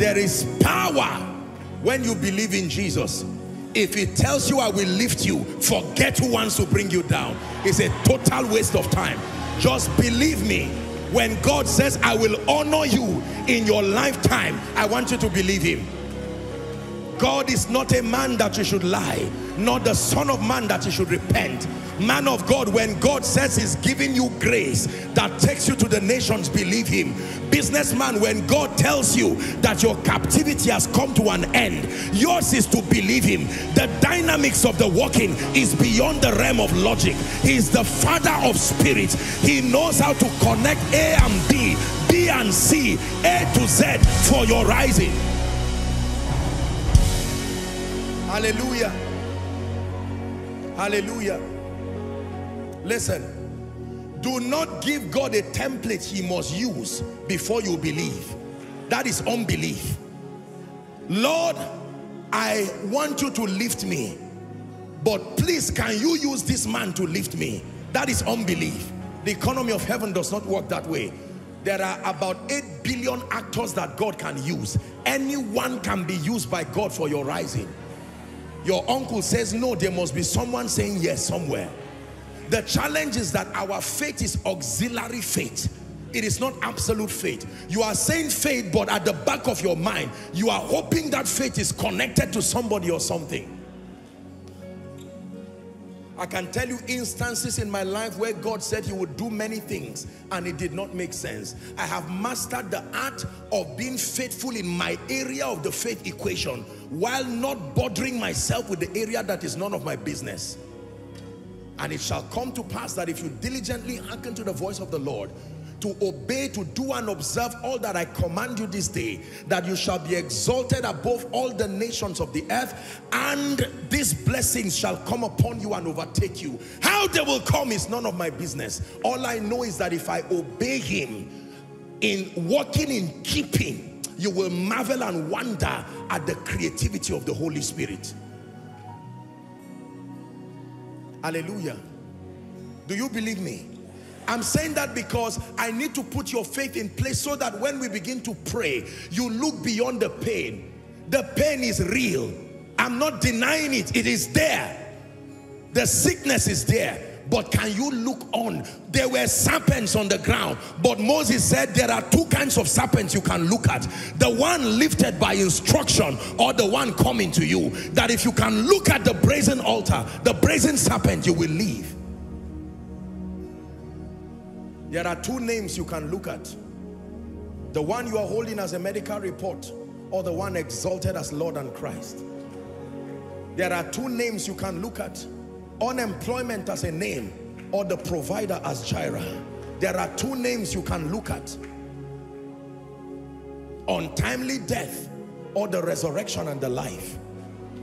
There is power when you believe in Jesus. If he tells you I will lift you, forget who wants to bring you down. It's a total waste of time. Just believe me. When God says I will honor you in your lifetime, I want you to believe him. God is not a man that you should lie, not the son of man that you should repent. Man of God, when God says he's giving you grace that takes you to the nations, believe him. Businessman, when God tells you that your captivity has come to an end, yours is to believe him. The dynamics of the walking is beyond the realm of logic. He is the father of spirits. He knows how to connect A and B, B and C, A to Z for your rising. Hallelujah. Hallelujah. Listen, do not give God a template he must use before you believe. That is unbelief. Lord, I want you to lift me, but please can you use this man to lift me? That is unbelief. The economy of heaven does not work that way. There are about 8 billion actors that God can use. Anyone can be used by God for your rising. Your uncle says no, there must be someone saying yes somewhere. The challenge is that our faith is auxiliary faith. It is not absolute faith. You are saying faith, but at the back of your mind, you are hoping that faith is connected to somebody or something. I can tell you instances in my life where God said he would do many things and it did not make sense. I have mastered the art of being faithful in my area of the faith equation while not bothering myself with the area that is none of my business. And it shall come to pass that if you diligently hearken to the voice of the Lord, to obey, to do and observe all that I command you this day, that you shall be exalted above all the nations of the earth, and these blessings shall come upon you and overtake you. How they will come is none of my business. All I know is that if I obey him in walking in keeping, you will marvel and wonder at the creativity of the Holy Spirit. Hallelujah. Do you believe me? I'm saying that because I need to put your faith in place so that when we begin to pray, you look beyond the pain. The pain is real. I'm not denying it. It is there. The sickness is there. But can you look on? There were serpents on the ground. But Moses said there are two kinds of serpents you can look at. The one lifted by instruction or the one coming to you. That if you can look at the brazen altar, the brazen serpent, you will leave. There are two names you can look at. The one you are holding as a medical report or the one exalted as Lord and Christ. There are two names you can look at. Unemployment as a name or the provider as Jireh. There are two names you can look at. Untimely death or the resurrection and the life.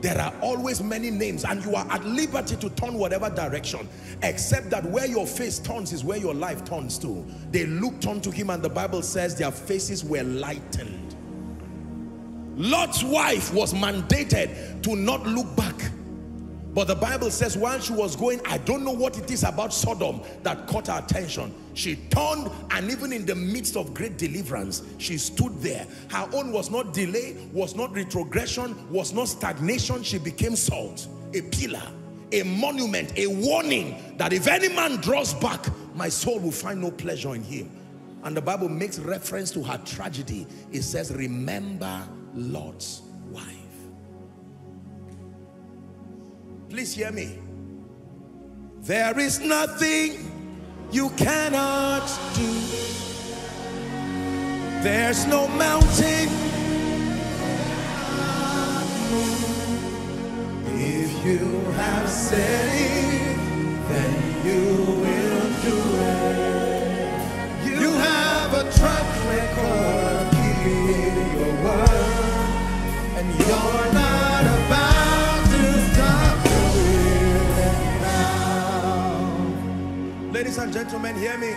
There are always many names and you are at liberty to turn whatever direction except that where your face turns is where your life turns to. They looked unto him and the Bible says their faces were lightened. Lot's wife was mandated to not look back. But the Bible says while she was going, I don't know what it is about Sodom that caught her attention. She turned and even in the midst of great deliverance, she stood there. Her own was not delay, was not retrogression, was not stagnation. She became salt, a pillar, a monument, a warning that if any man draws back, my soul will find no pleasure in him. And the Bible makes reference to her tragedy. It says, remember Lot's Please hear me. There is nothing you cannot do. There's no mountain. If you have said it, then you will do it. Ladies and gentlemen, hear me.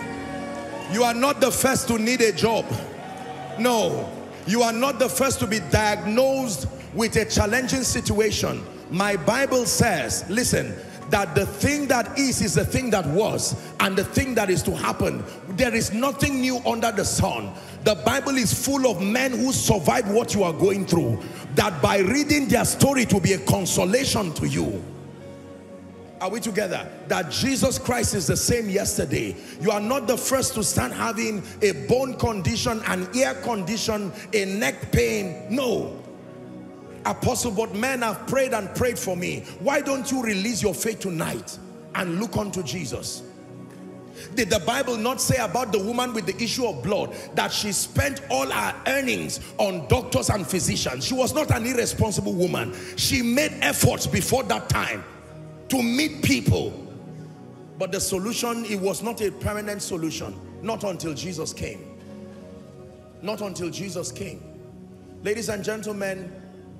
You are not the first to need a job. No, you are not the first to be diagnosed with a challenging situation. My Bible says, listen, that the thing that is is the thing that was and the thing that is to happen. There is nothing new under the sun. The Bible is full of men who survived what you are going through. That by reading their story to be a consolation to you. Are we together? That Jesus Christ is the same yesterday. You are not the first to start having a bone condition, an ear condition, a neck pain. No. Apostle, but men have prayed and prayed for me. Why don't you release your faith tonight and look unto Jesus? Did the Bible not say about the woman with the issue of blood that she spent all her earnings on doctors and physicians? She was not an irresponsible woman. She made efforts before that time to meet people. But the solution, it was not a permanent solution. Not until Jesus came. Not until Jesus came. Ladies and gentlemen,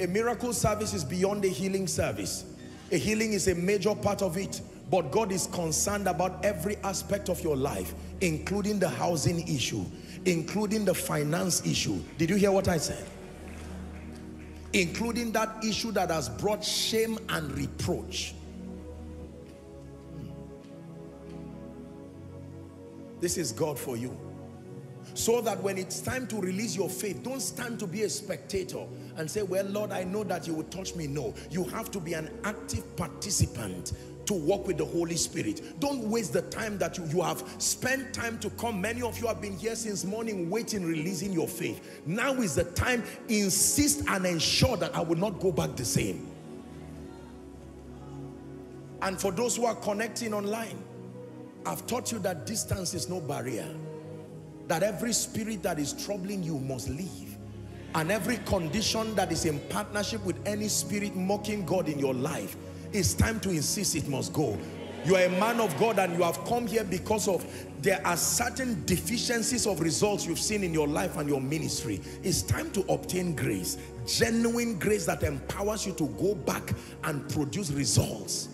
a miracle service is beyond a healing service. A healing is a major part of it. But God is concerned about every aspect of your life, including the housing issue, including the finance issue. Did you hear what I said? Including that issue that has brought shame and reproach. This is God for you. So that when it's time to release your faith, don't stand to be a spectator and say, well, Lord, I know that you will touch me. No, you have to be an active participant to walk with the Holy Spirit. Don't waste the time that you, you have spent time to come. Many of you have been here since morning waiting, releasing your faith. Now is the time. Insist and ensure that I will not go back the same. And for those who are connecting online, I've taught you that distance is no barrier. That every spirit that is troubling you must leave. And every condition that is in partnership with any spirit mocking God in your life, it's time to insist it must go. You are a man of God and you have come here because of there are certain deficiencies of results you've seen in your life and your ministry. It's time to obtain grace, genuine grace that empowers you to go back and produce results.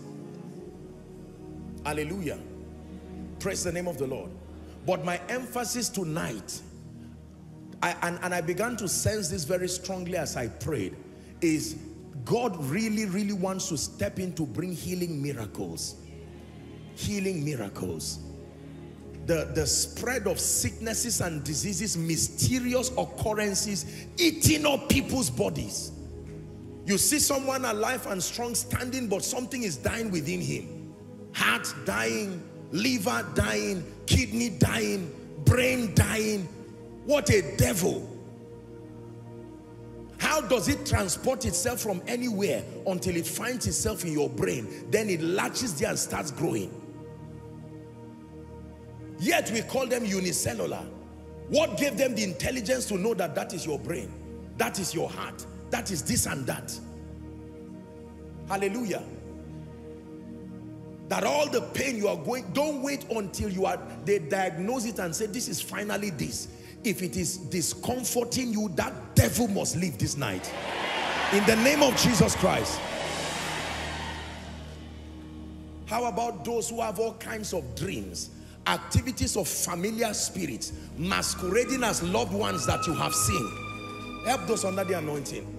Hallelujah. Praise the name of the Lord. But my emphasis tonight, I, and, and I began to sense this very strongly as I prayed, is God really, really wants to step in to bring healing miracles. Healing miracles. The, the spread of sicknesses and diseases, mysterious occurrences, eating up people's bodies. You see someone alive and strong standing, but something is dying within him. Heart dying, liver dying, kidney dying, brain dying. What a devil. How does it transport itself from anywhere until it finds itself in your brain? Then it latches there and starts growing. Yet we call them unicellular. What gave them the intelligence to know that that is your brain? That is your heart. That is this and that. Hallelujah that all the pain you are going don't wait until you are they diagnose it and say this is finally this. If it is discomforting you that devil must leave this night. In the name of jesus christ. How about those who have all kinds of dreams activities of familiar spirits masquerading as loved ones that you have seen? Help those under the anointing.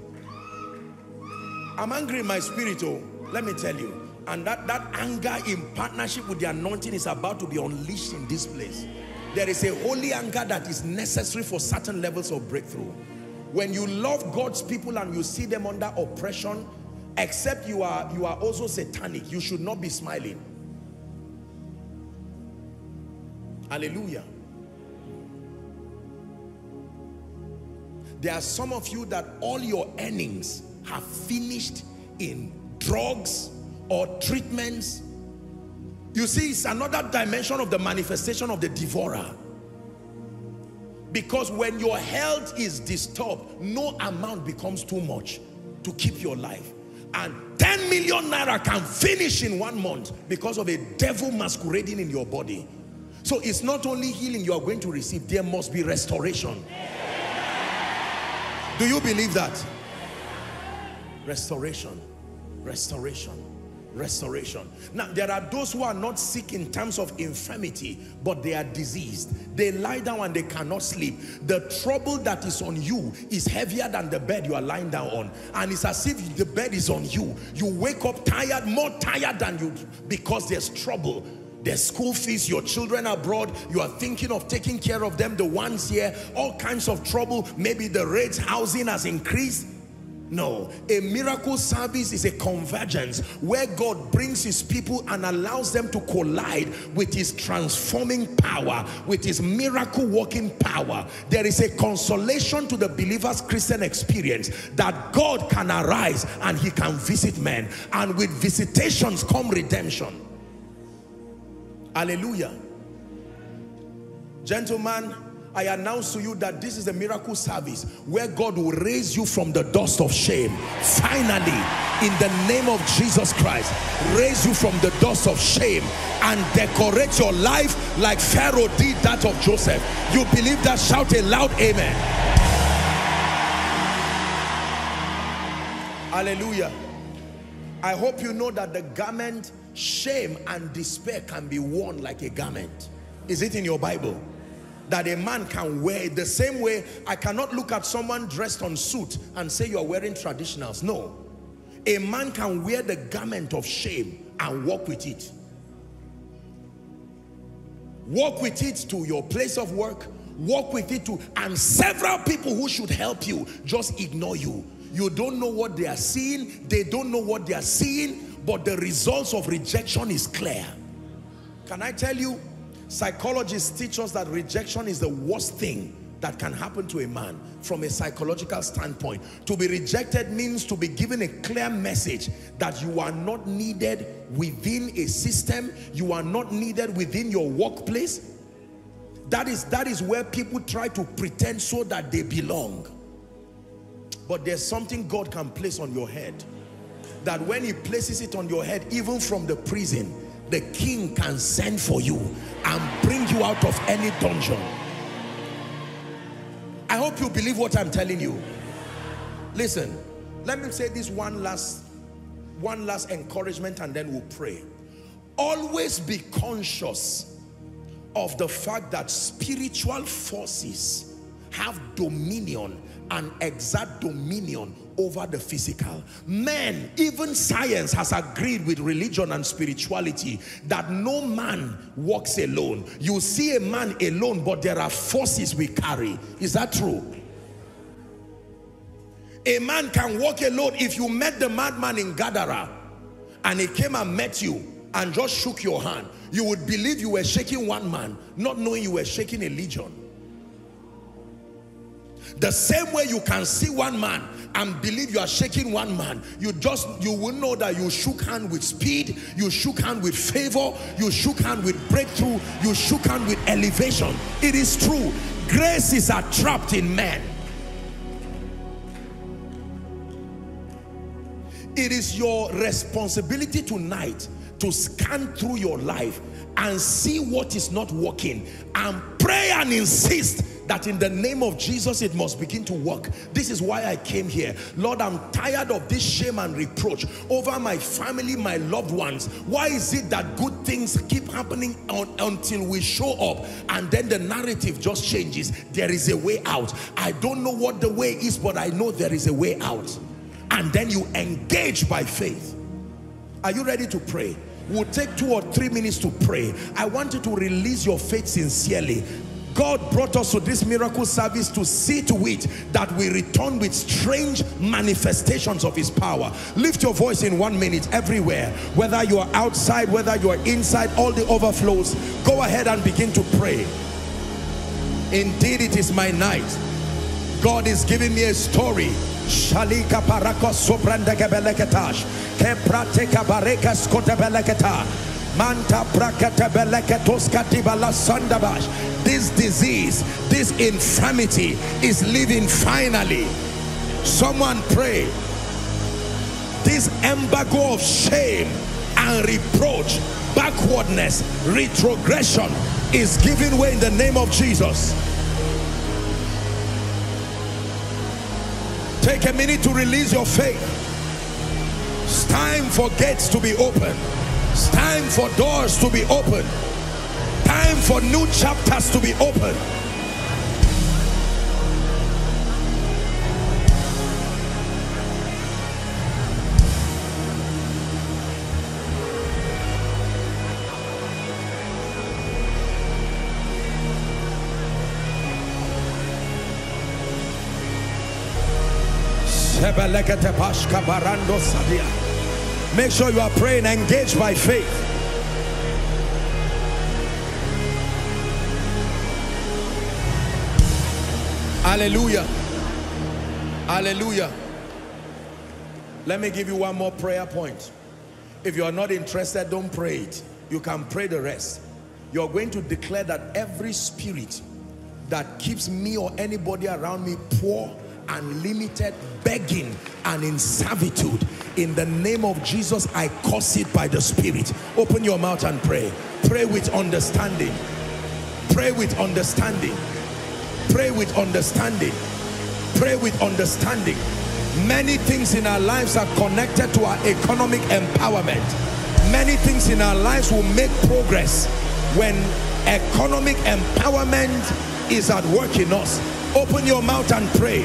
I'm angry in my spirit oh. Let me tell you and that, that anger in partnership with the anointing is about to be unleashed in this place. There is a holy anger that is necessary for certain levels of breakthrough. When you love God's people and you see them under oppression, except you are, you are also satanic, you should not be smiling. Hallelujah. There are some of you that all your earnings have finished in drugs, or treatments. You see, it's another dimension of the manifestation of the devourer. Because when your health is disturbed, no amount becomes too much to keep your life. And 10 million naira can finish in one month because of a devil masquerading in your body. So it's not only healing you are going to receive, there must be restoration. Do you believe that? Restoration. Restoration. Restoration. Now, there are those who are not sick in terms of infirmity, but they are diseased. They lie down and they cannot sleep. The trouble that is on you is heavier than the bed you are lying down on. And it's as if the bed is on you. You wake up tired, more tired than you, because there's trouble. There's school fees, your children abroad, you are thinking of taking care of them, the ones here, all kinds of trouble. Maybe the rates, housing has increased no, a miracle service is a convergence where God brings his people and allows them to collide with his transforming power, with his miracle working power. There is a consolation to the believer's Christian experience that God can arise and he can visit men. And with visitations come redemption. Hallelujah. Gentlemen, I announce to you that this is a miracle service where God will raise you from the dust of shame. Finally, in the name of Jesus Christ, raise you from the dust of shame and decorate your life like Pharaoh did that of Joseph. You believe that? Shout a loud amen. Hallelujah. I hope you know that the garment, shame and despair can be worn like a garment. Is it in your Bible? That a man can wear. The same way I cannot look at someone dressed on suit and say you're wearing traditionals. No. A man can wear the garment of shame and walk with it. Walk with it to your place of work. Walk with it to, and several people who should help you just ignore you. You don't know what they are seeing. They don't know what they are seeing. But the results of rejection is clear. Can I tell you, Psychologists teach us that rejection is the worst thing that can happen to a man from a psychological standpoint. To be rejected means to be given a clear message that you are not needed within a system, you are not needed within your workplace. That is, that is where people try to pretend so that they belong. But there's something God can place on your head. That when he places it on your head, even from the prison, the king can send for you and bring you out of any dungeon. I hope you believe what I'm telling you. Listen, let me say this one last, one last encouragement and then we'll pray. Always be conscious of the fact that spiritual forces have dominion and exert dominion over the physical. Men, even science has agreed with religion and spirituality that no man walks alone. You see a man alone, but there are forces we carry. Is that true? A man can walk alone. If you met the madman in Gadara and he came and met you and just shook your hand, you would believe you were shaking one man, not knowing you were shaking a legion. The same way you can see one man and believe you are shaking one man, you just, you will know that you shook hand with speed, you shook hand with favor, you shook hand with breakthrough, you shook hand with elevation. It is true. Graces are trapped in men. It is your responsibility tonight to scan through your life and see what is not working and pray and insist that in the name of Jesus it must begin to work. This is why I came here. Lord, I'm tired of this shame and reproach over my family, my loved ones. Why is it that good things keep happening on, until we show up and then the narrative just changes? There is a way out. I don't know what the way is, but I know there is a way out. And then you engage by faith. Are you ready to pray? We'll take two or three minutes to pray. I want you to release your faith sincerely. God brought us to this miracle service to see to it that we return with strange manifestations of his power. Lift your voice in one minute everywhere. Whether you are outside, whether you are inside, all the overflows. Go ahead and begin to pray. Indeed, it is my night. God is giving me a story. Shalika. Keprateka barekas kotebeleketa. Manta. This disease, this infirmity is living finally. Someone pray. This embargo of shame and reproach, backwardness, retrogression is giving way in the name of Jesus. Take a minute to release your faith. It's time for gates to be open. It's time for doors to be opened. Time for new chapters to be open. Make sure you are praying, engaged by faith. Hallelujah. Hallelujah. Let me give you one more prayer point. If you are not interested, don't pray it. You can pray the rest. You're going to declare that every spirit that keeps me or anybody around me poor and limited, begging and in servitude, in the name of Jesus, I curse it by the Spirit. Open your mouth and pray. Pray with understanding. Pray with understanding. Pray with understanding. Pray with understanding. Many things in our lives are connected to our economic empowerment. Many things in our lives will make progress when economic empowerment is at work in us. Open your mouth and pray.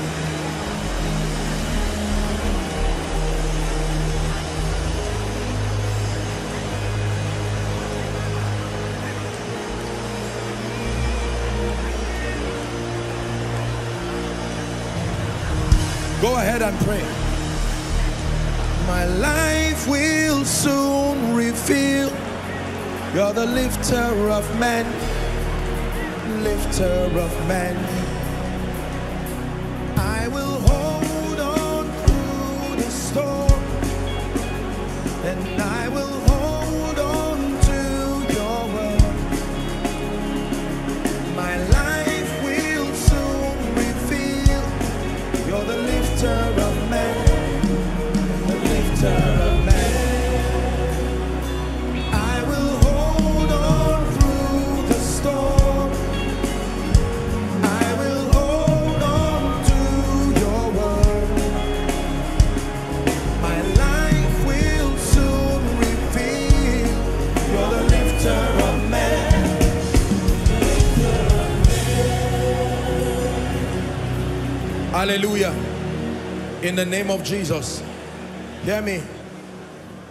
Go ahead and pray. My life will soon reveal you're the lifter of men, lifter of men. Hallelujah. In the name of Jesus. Hear me.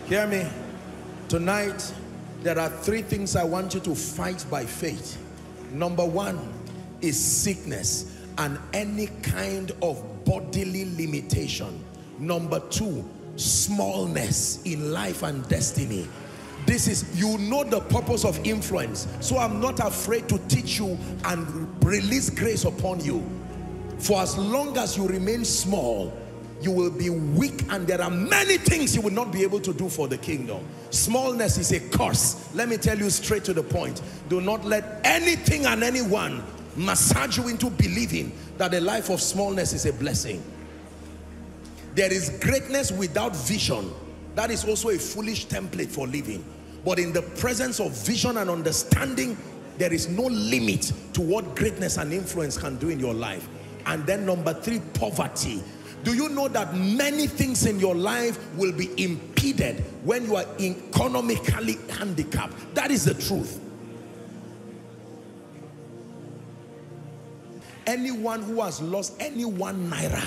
Hear me. Tonight, there are three things I want you to fight by faith. Number one is sickness and any kind of bodily limitation. Number two, smallness in life and destiny. This is, you know the purpose of influence. So I'm not afraid to teach you and release grace upon you. For as long as you remain small, you will be weak and there are many things you will not be able to do for the kingdom. Smallness is a curse. Let me tell you straight to the point. Do not let anything and anyone massage you into believing that a life of smallness is a blessing. There is greatness without vision. That is also a foolish template for living. But in the presence of vision and understanding, there is no limit to what greatness and influence can do in your life. And then number three, poverty. Do you know that many things in your life will be impeded when you are economically handicapped? That is the truth. Anyone who has lost any one naira,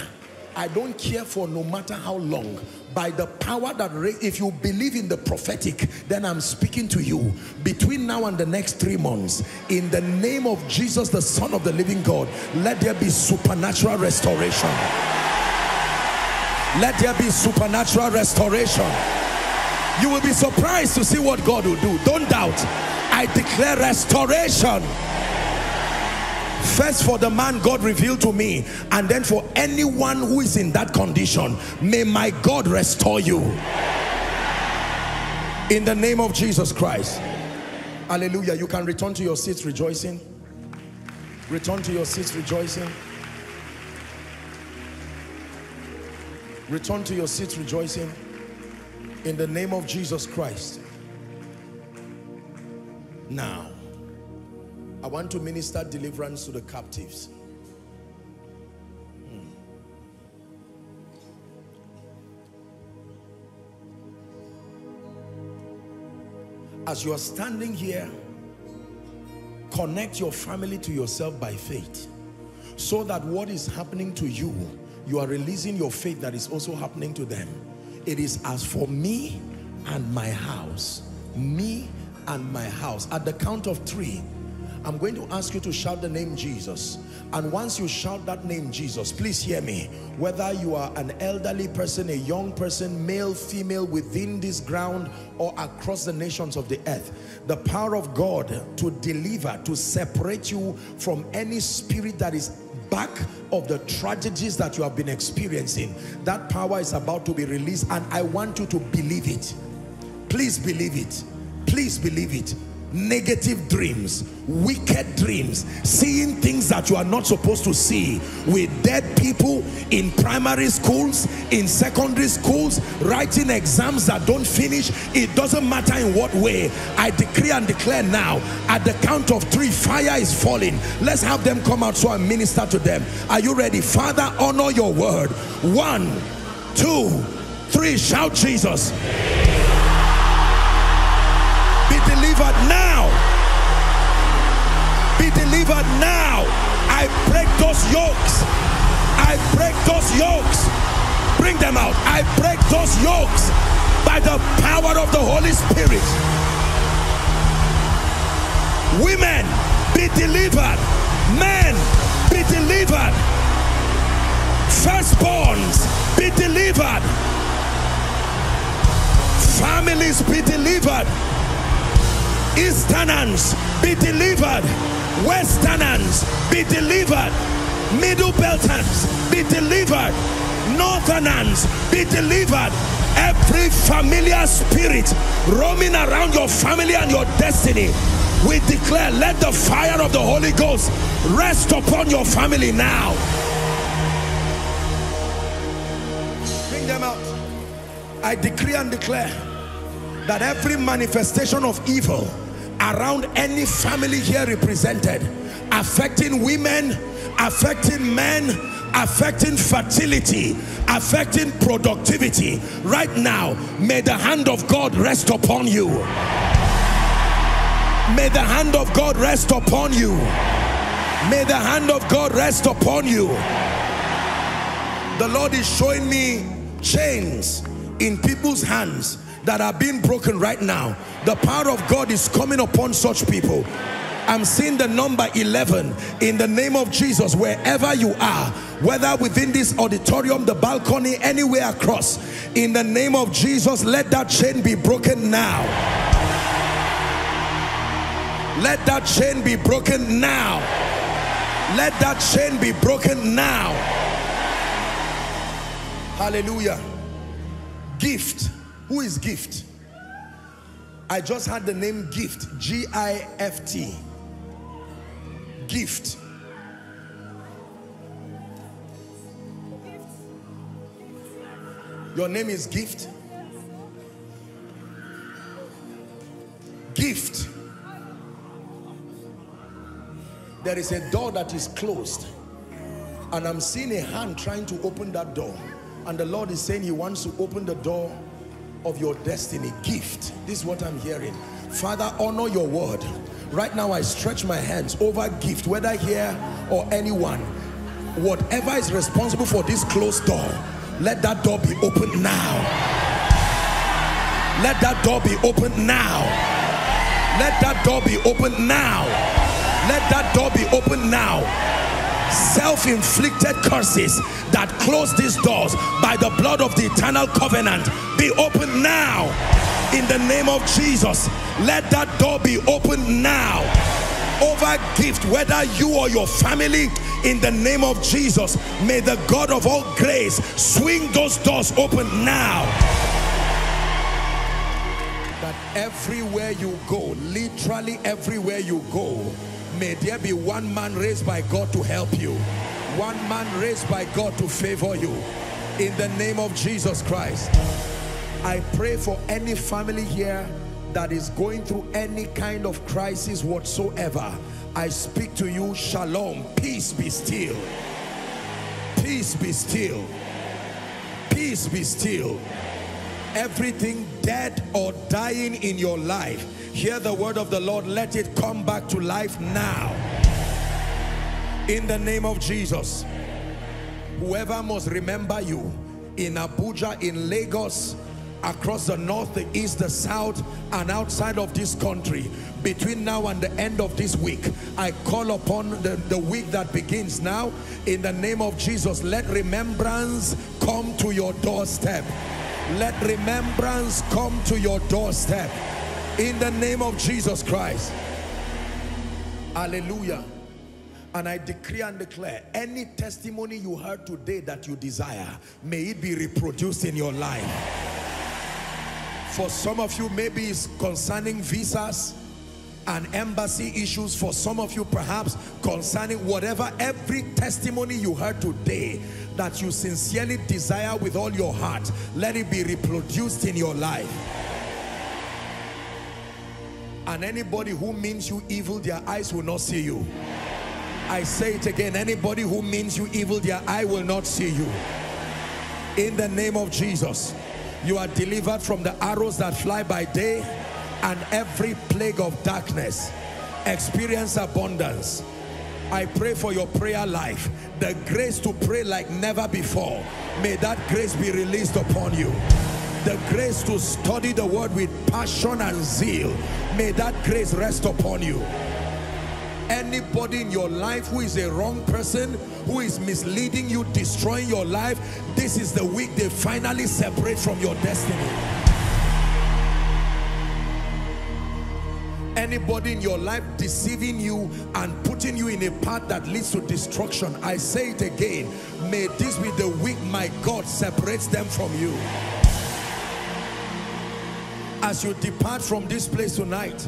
I don't care for no matter how long, by the power that, if you believe in the prophetic, then I'm speaking to you. Between now and the next three months, in the name of Jesus, the Son of the living God, let there be supernatural restoration. Let there be supernatural restoration. You will be surprised to see what God will do. Don't doubt. I declare restoration. First for the man God revealed to me and then for anyone who is in that condition. May my God restore you. In the name of Jesus Christ. Hallelujah. You can return to your seats rejoicing. Return to your seats rejoicing. Return to your seats rejoicing in the name of Jesus Christ. Now, I want to minister deliverance to the captives. Hmm. as you are standing here, connect your family to yourself by faith so that what is happening to you, you are releasing your faith that is also happening to them. It is as for me and my house, me and my house. At the count of three, I'm going to ask you to shout the name Jesus. And once you shout that name Jesus, please hear me. Whether you are an elderly person, a young person, male, female, within this ground or across the nations of the earth, the power of God to deliver, to separate you from any spirit that is back of the tragedies that you have been experiencing. That power is about to be released and I want you to believe it. Please believe it. Please believe it negative dreams, wicked dreams, seeing things that you are not supposed to see with dead people in primary schools, in secondary schools, writing exams that don't finish. It doesn't matter in what way. I decree and declare now, at the count of three, fire is falling. Let's have them come out so I minister to them. Are you ready? Father, honor your word. One, two, three. Shout Jesus Be delivered now. Be delivered now. I break those yokes. I break those yokes. Bring them out. I break those yokes by the power of the Holy Spirit. Women, be delivered. Men, be delivered. Firstborns, be delivered. Families, be delivered. Easterners be delivered. Westerners be delivered. Middle Belters be delivered. Northerners be delivered. Every familiar spirit roaming around your family and your destiny, we declare, let the fire of the Holy Ghost rest upon your family now. Bring them out. I decree and declare that every manifestation of evil around any family here represented affecting women affecting men affecting fertility affecting productivity. Right now may the hand of God rest upon you. May the hand of God rest upon you. May the hand of God rest upon you. The Lord is showing me chains in people's hands that are being broken right now. The power of God is coming upon such people. I'm seeing the number 11 in the name of Jesus wherever you are whether within this auditorium the balcony anywhere across in the name of Jesus let that chain be broken now. Let that chain be broken now. Let that chain be broken now. Hallelujah. Gift who is gift? I just had the name gift. G-I-F-T. Gift. Your name is gift. Gift. There is a door that is closed. And I'm seeing a hand trying to open that door. And the Lord is saying he wants to open the door of your destiny gift. This is what i'm hearing. Father honor your word. Right now i stretch my hands over gift whether here or anyone. Whatever is responsible for this closed door let that door be open now. Let that door be open now. Let that door be open now. Let that door be open now self-inflicted curses that close these doors by the blood of the eternal covenant. Be open now. In the name of Jesus let that door be open now. Over gift whether you or your family in the name of Jesus may the God of all grace swing those doors open now. That everywhere you go literally everywhere you go may there be one man raised by God to help you. One man raised by God to favor you. In the name of Jesus Christ. I pray for any family here that is going through any kind of crisis whatsoever. I speak to you shalom. Peace be still. Peace be still. Peace be still. Everything dead or dying in your life Hear the word of the Lord. Let it come back to life now. In the name of Jesus. Whoever must remember you in Abuja, in Lagos, across the north, the east, the south, and outside of this country, between now and the end of this week, I call upon the, the week that begins now, in the name of Jesus, let remembrance come to your doorstep. Let remembrance come to your doorstep. In the name of Jesus Christ. Hallelujah. And I decree and declare any testimony you heard today that you desire, may it be reproduced in your life. For some of you, maybe it's concerning visas and embassy issues. For some of you, perhaps concerning whatever, every testimony you heard today that you sincerely desire with all your heart, let it be reproduced in your life. And anybody who means you evil, their eyes will not see you. I say it again, anybody who means you evil, their eye will not see you. In the name of Jesus, you are delivered from the arrows that fly by day and every plague of darkness. Experience abundance. I pray for your prayer life, the grace to pray like never before. May that grace be released upon you the grace to study the word with passion and zeal. May that grace rest upon you. Anybody in your life who is a wrong person who is misleading you destroying your life this is the week they finally separate from your destiny. Anybody in your life deceiving you and putting you in a path that leads to destruction I say it again. May this be the week my God separates them from you as you depart from this place tonight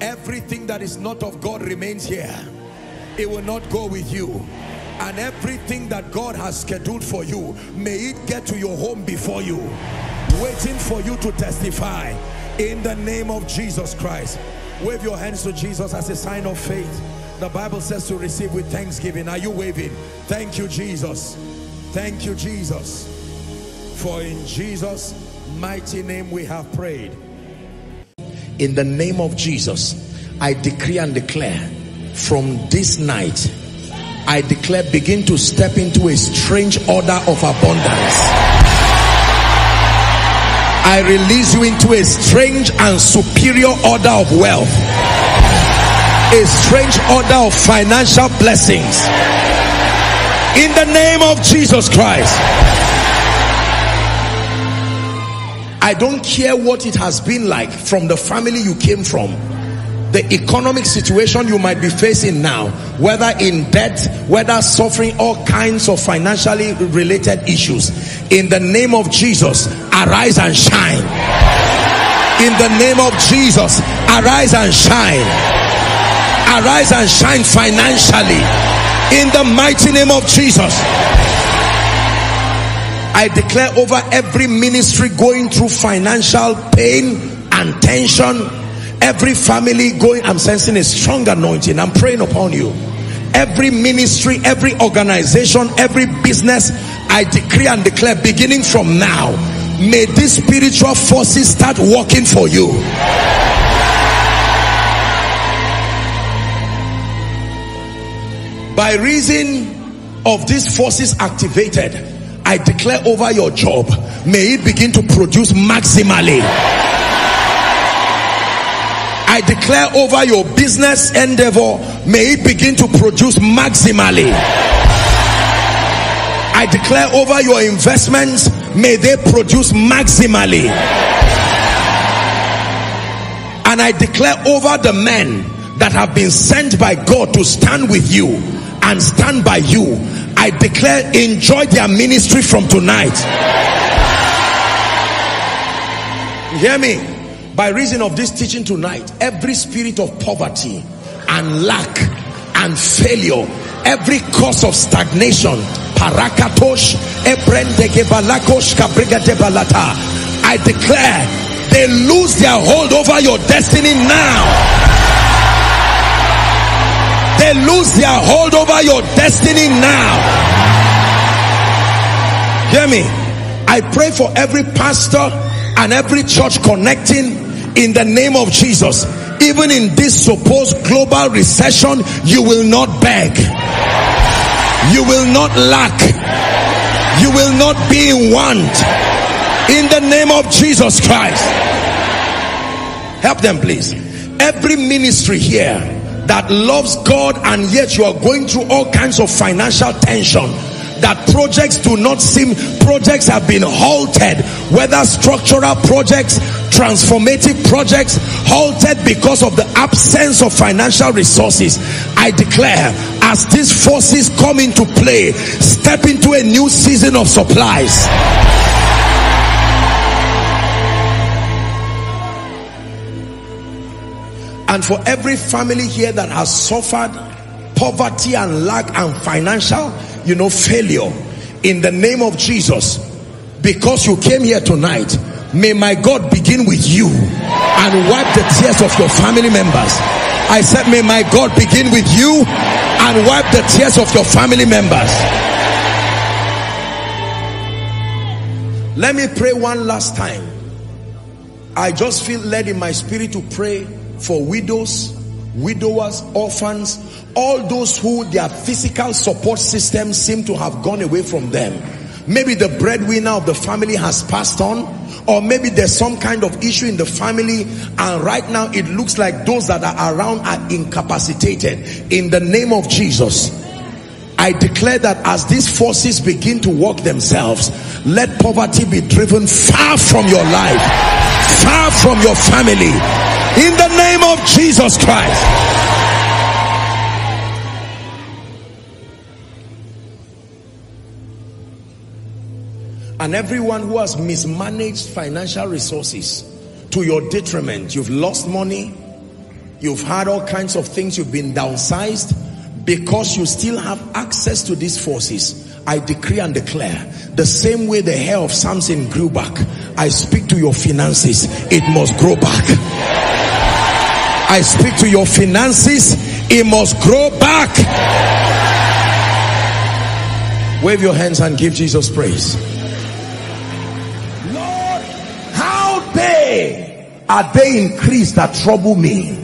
everything that is not of God remains here. It will not go with you. And everything that God has scheduled for you may it get to your home before you. Waiting for you to testify in the name of Jesus Christ. Wave your hands to Jesus as a sign of faith. The Bible says to receive with thanksgiving. Are you waving? Thank you Jesus. Thank you Jesus. For in Jesus mighty name we have prayed. In the name of Jesus, I decree and declare from this night, I declare begin to step into a strange order of abundance. I release you into a strange and superior order of wealth. A strange order of financial blessings. In the name of Jesus Christ. I don't care what it has been like from the family you came from the economic situation you might be facing now whether in debt whether suffering all kinds of financially related issues in the name of Jesus arise and shine. In the name of Jesus arise and shine. Arise and shine financially. In the mighty name of Jesus I declare over every ministry going through financial pain and tension every family going I'm sensing a strong anointing. I'm praying upon you. Every ministry every organization every business I decree and declare beginning from now may these spiritual forces start working for you. By reason of these forces activated I declare over your job, may it begin to produce maximally. I declare over your business endeavor, may it begin to produce maximally. I declare over your investments, may they produce maximally. And I declare over the men that have been sent by God to stand with you and stand by you I declare enjoy their ministry from tonight. You hear me? By reason of this teaching tonight every spirit of poverty and lack and failure every cause of stagnation parakatosh I declare they lose their hold over your destiny now they lose their hold over your destiny now. Hear me? I pray for every pastor and every church connecting in the name of Jesus. Even in this supposed global recession you will not beg. You will not lack. You will not be in want. In the name of Jesus Christ. Help them please. Every ministry here that loves God and yet you are going through all kinds of financial tension that projects do not seem projects have been halted whether structural projects transformative projects halted because of the absence of financial resources. I declare as these forces come into play step into a new season of supplies and for every family here that has suffered poverty and lack and financial you know failure in the name of Jesus because you came here tonight may my God begin with you and wipe the tears of your family members. I said may my God begin with you and wipe the tears of your family members. Let me pray one last time. I just feel led in my spirit to pray for widows widowers orphans all those who their physical support system seem to have gone away from them. Maybe the breadwinner of the family has passed on or maybe there's some kind of issue in the family and right now it looks like those that are around are incapacitated. In the name of Jesus I declare that as these forces begin to work themselves let poverty be driven far from your life far from your family. In the name of Jesus Christ. And everyone who has mismanaged financial resources to your detriment you've lost money you've had all kinds of things you've been downsized because you still have access to these forces I decree and declare the same way the hair of Samson grew back I speak to your finances it must grow back. I speak to your finances it must grow back. Wave your hands and give Jesus praise. Lord, how they are they increased that trouble me?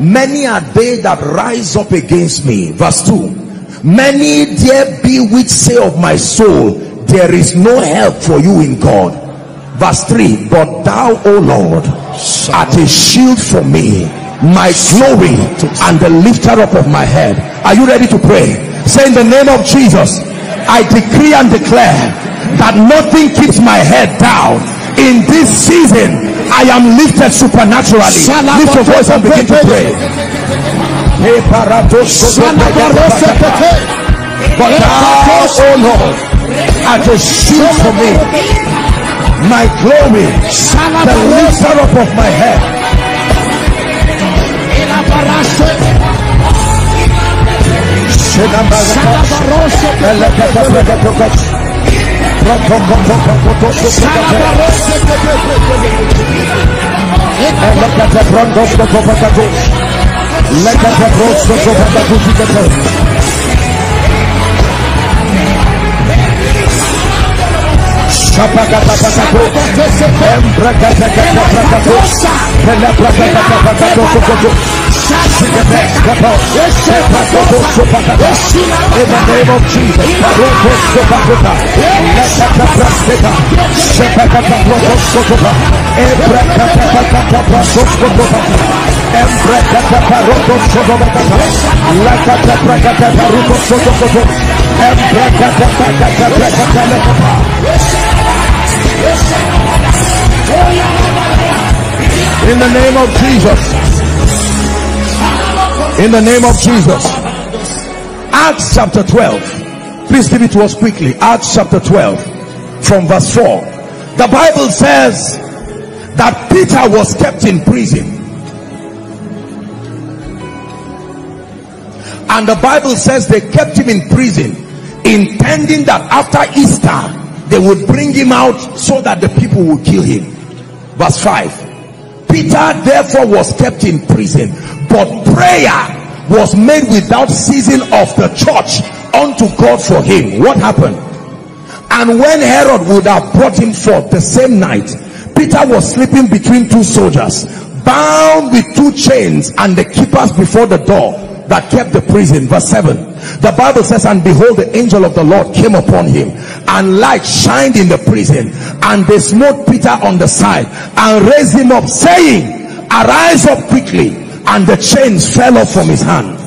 Many are they that rise up against me. Verse 2 many there be which say of my soul there is no help for you in God. Verse 3 but thou o Lord art a shield for me my glory and the lifter up of my head. Are you ready to pray? Say in the name of Jesus I decree and declare that nothing keeps my head down. In this season I am lifted supernaturally. Lift your voice and begin to pray but thou O Lord art a shield for me my glory the lifter up of my head Lekete brondos name In the name of Jesus. In the name of Jesus. Acts chapter 12 please give it to us quickly. Acts chapter 12 from verse 4 the Bible says that Peter was kept in prison. And the Bible says they kept him in prison intending that after Easter they would bring him out so that the people would kill him. Verse 5 Peter therefore was kept in prison but prayer was made without ceasing of the church unto God for him. What happened? And when Herod would have brought him forth the same night Peter was sleeping between two soldiers bound with two chains and the keepers before the door that kept the prison. Verse 7 the bible says and behold the angel of the lord came upon him and light shined in the prison and they smote peter on the side and raised him up saying arise up quickly and the chains fell off from his hand.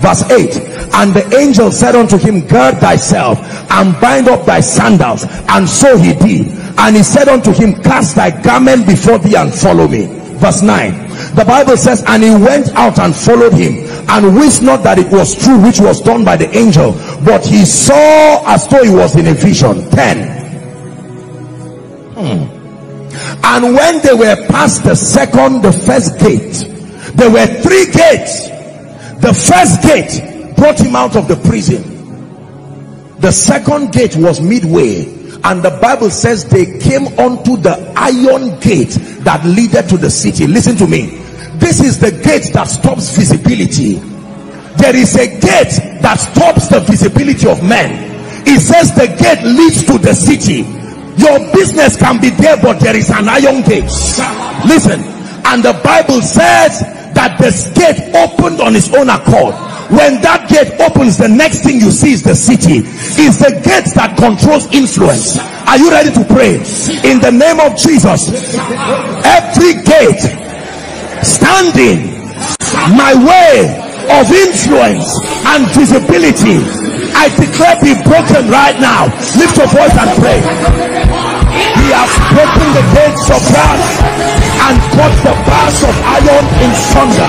Verse 8 and the angel said unto him gird thyself and bind up thy sandals and so he did. And he said unto him cast thy garment before thee and follow me verse 9 the bible says and he went out and followed him and wist not that it was true which was done by the angel but he saw as though he was in a vision. 10 hmm. and when they were past the second the first gate there were three gates. The first gate brought him out of the prison. The second gate was midway and the bible says they came onto the iron gate that leaded to the city. Listen to me this is the gate that stops visibility. There is a gate that stops the visibility of men. It says the gate leads to the city. Your business can be there but there is an iron gate. Listen and the bible says that this gate opened on its own accord. When that gate opens the next thing you see is the city. Is the gate that controls influence. Are you ready to pray? In the name of jesus every gate standing. My way of influence and visibility. I declare be broken right now. Lift your voice and pray. He has broken the gates of brass and cut the bars of iron in sunder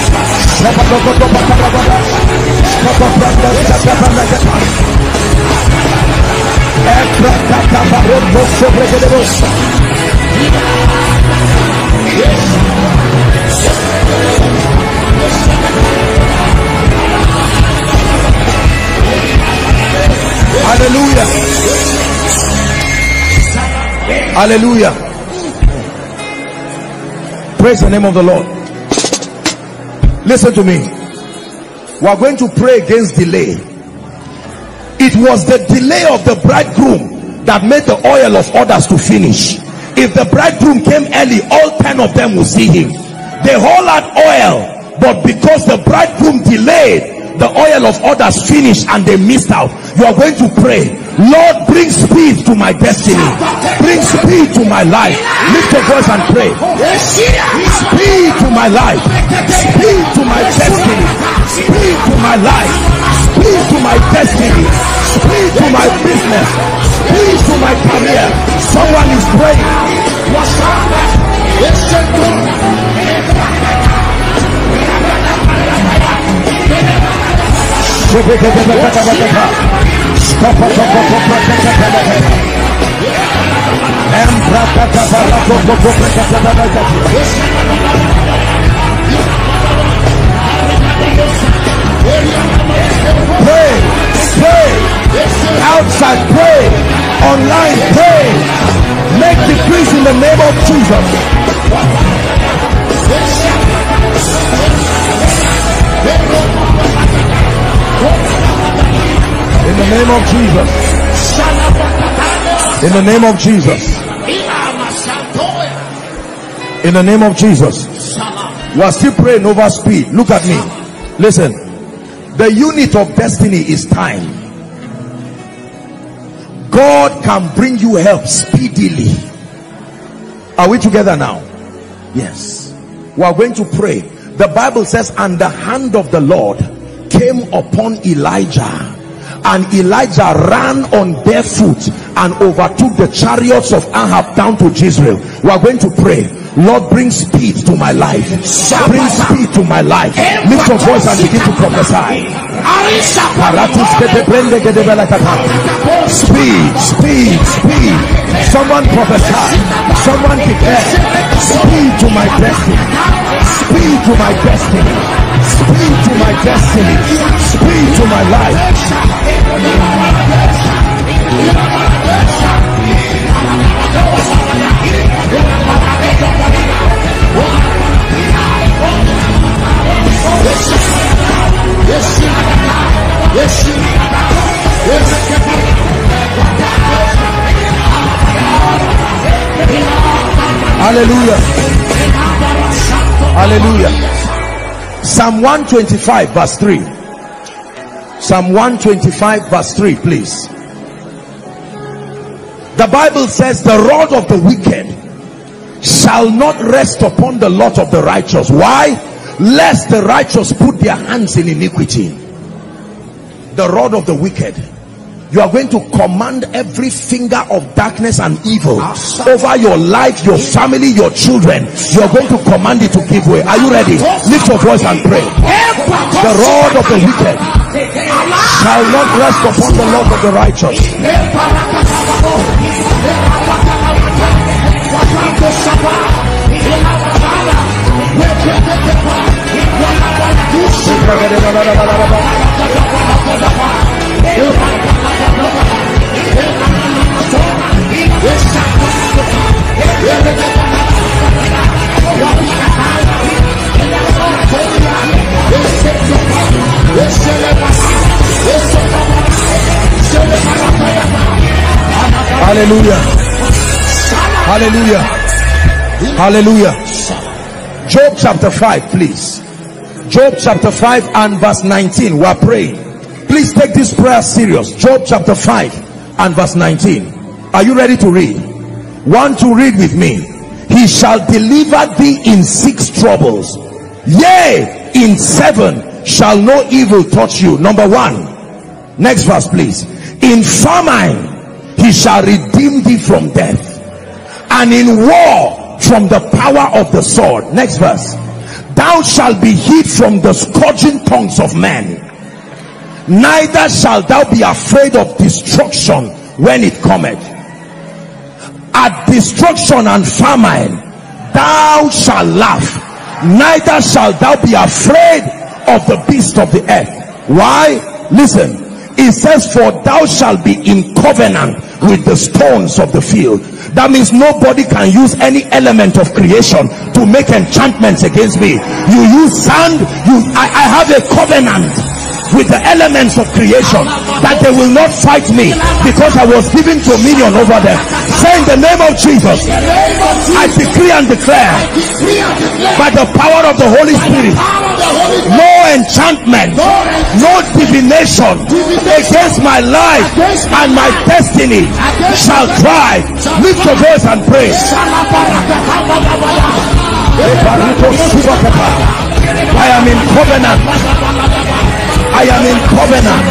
Hallelujah. Hallelujah. Praise the name of the Lord. Listen to me. We are going to pray against delay. It was the delay of the bridegroom that made the oil of others to finish. If the bridegroom came early, all 10 of them will see him. They all had oil, but because the bridegroom delayed, the oil of others finished and they missed out you are going to pray lord bring speed to my destiny. Bring speed to my life. Lift your voice and pray. Speed to my life. Speed to my destiny. Speed to my life. Speed to my destiny. Speed to my business. Speed to my career. Someone is praying Pray. Pray. Outside, pray. Online, pray. Make decrees in the name of Jesus. In the name of Jesus. In the name of Jesus. In the name of Jesus. We are still praying over speed. Look at me. Listen. The unit of destiny is time. God can bring you help speedily. Are we together now? Yes. We are going to pray. The Bible says, and the hand of the Lord came upon Elijah and Elijah ran on barefoot and overtook the chariots of Ahab down to Jezreel. We are going to pray. Lord, bring speed to my life. Bring speed to my life. Lift your voice and begin to prophesy. Speed, speed, speed. Someone prophesy. Someone declare. Speed to my destiny. Speed to my destiny. Speed to my destiny. Speed to my Hallelujah. Hallelujah. Psalm 125 verse 3. Psalm 125 verse 3 please. The Bible says the rod of the wicked shall not rest upon the lot of the righteous. Why? Lest the righteous put their hands in iniquity. The rod of the wicked you are going to command every finger of darkness and evil over your life your family your children you are going to command it to give way are you ready lift your voice and pray the rod of the wicked shall not rest upon the lord of the righteous Hallelujah. Hallelujah. Hallelujah. Job chapter 5, please. Job chapter 5 and verse 19. We are praying. Please take this prayer serious. Job chapter 5 and verse 19. Are you ready to read? Want to read with me? He shall deliver thee in six troubles. Yea, in seven shall no evil touch you. Number one. Next verse, please. In famine he shall redeem thee from death and in war from the power of the sword next verse thou shalt be hid from the scourging tongues of men neither shalt thou be afraid of destruction when it cometh at destruction and famine thou shalt laugh neither shalt thou be afraid of the beast of the earth why? Listen. It says for thou shalt be in covenant with the stones of the field. That means nobody can use any element of creation to make enchantments against me. You use sand you i, I have a covenant with the elements of creation that they will not fight me because I was given dominion over them. Say in the name of Jesus, I decree and declare by the power of the Holy Spirit, no enchantment, no divination against my life and my destiny shall thrive. Lift your voice and pray. I am in covenant I am in covenant.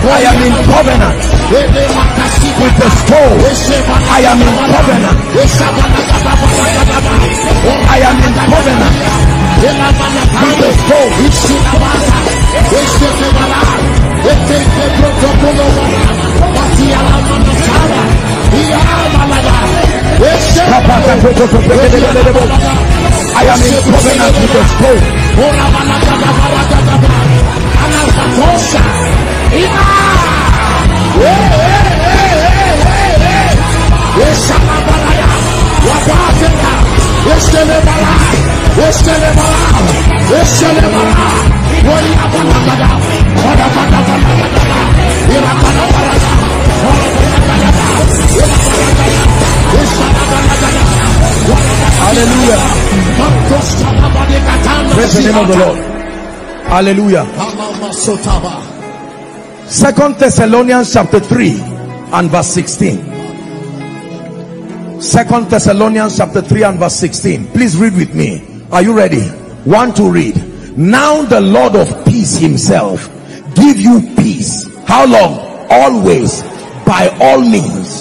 I am in covenant with the stone. I am in covenant. I am in covenant with the stone. I am in covenant with the stone. Hallelujah. Praise the name of the Lord. Hallelujah. Second Thessalonians chapter 3 and verse 16. Second Thessalonians chapter 3 and verse 16. Please read with me. Are you ready? One to read. Now the Lord of peace himself give you peace. How long? Always. By all means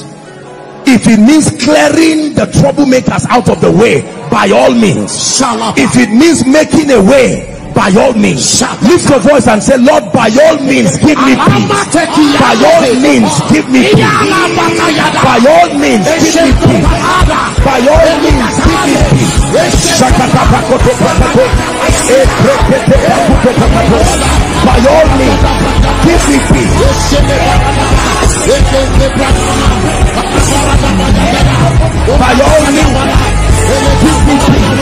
if it means clearing the troublemakers out of the way by all means. If it means making a way by all means. Lift your voice and say lord by all means give me peace. by all means give me peace. by all means give me peace. Eh, by all means give me peace. By all means give me peace by give me peace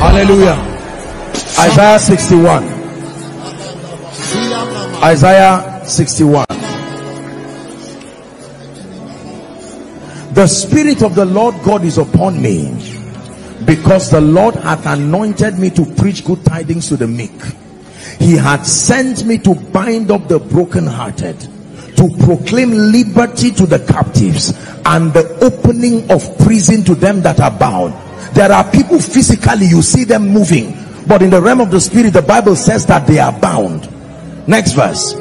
Hallelujah. Isaiah 61. Isaiah 61. The Spirit of the Lord God is upon me because the Lord hath anointed me to preach good tidings to the meek. He hath sent me to bind up the brokenhearted, to proclaim liberty to the captives and the opening of prison to them that are bound. There are people physically, you see them moving, but in the realm of the spirit, the Bible says that they are bound. Next verse.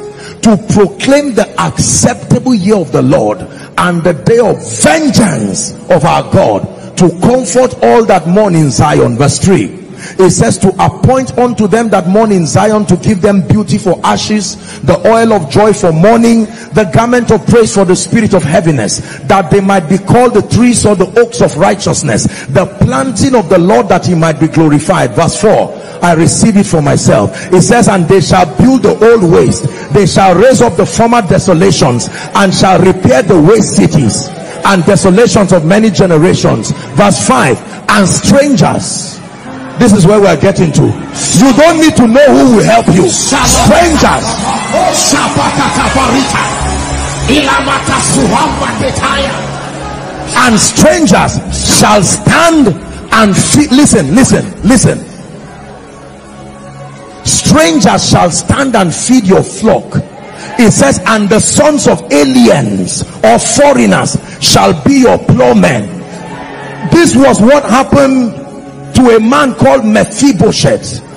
To proclaim the acceptable year of the Lord and the day of vengeance of our God to comfort all that mourn in Zion. Verse 3 it says to appoint unto them that mourn in Zion to give them beauty for ashes, the oil of joy for mourning, the garment of praise for the spirit of heaviness, that they might be called the trees or the oaks of righteousness, the planting of the Lord that he might be glorified. Verse 4. I receive it for myself. It says, and they shall build the old waste. They shall raise up the former desolations and shall repair the waste cities and desolations of many generations. Verse 5. And strangers this is where we are getting to. You don't need to know who will help you. Strangers. And strangers shall stand and feed listen listen listen. Strangers shall stand and feed your flock. It says and the sons of aliens or foreigners shall be your plowmen this was what happened to a man called Mephibosheth.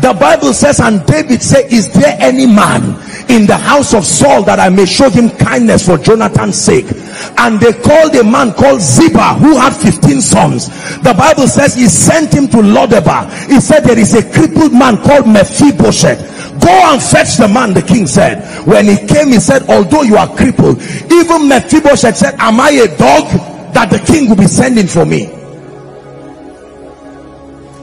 The Bible says and David said is there any man in the house of Saul that I may show him kindness for Jonathan's sake? And they called a man called Ziba who had 15 sons. The Bible says he sent him to Lodebar he said there is a crippled man called Mephibosheth. Go and fetch the man the king said. When he came he said although you are crippled even Mephibosheth said am I a dog that the king will be sending for me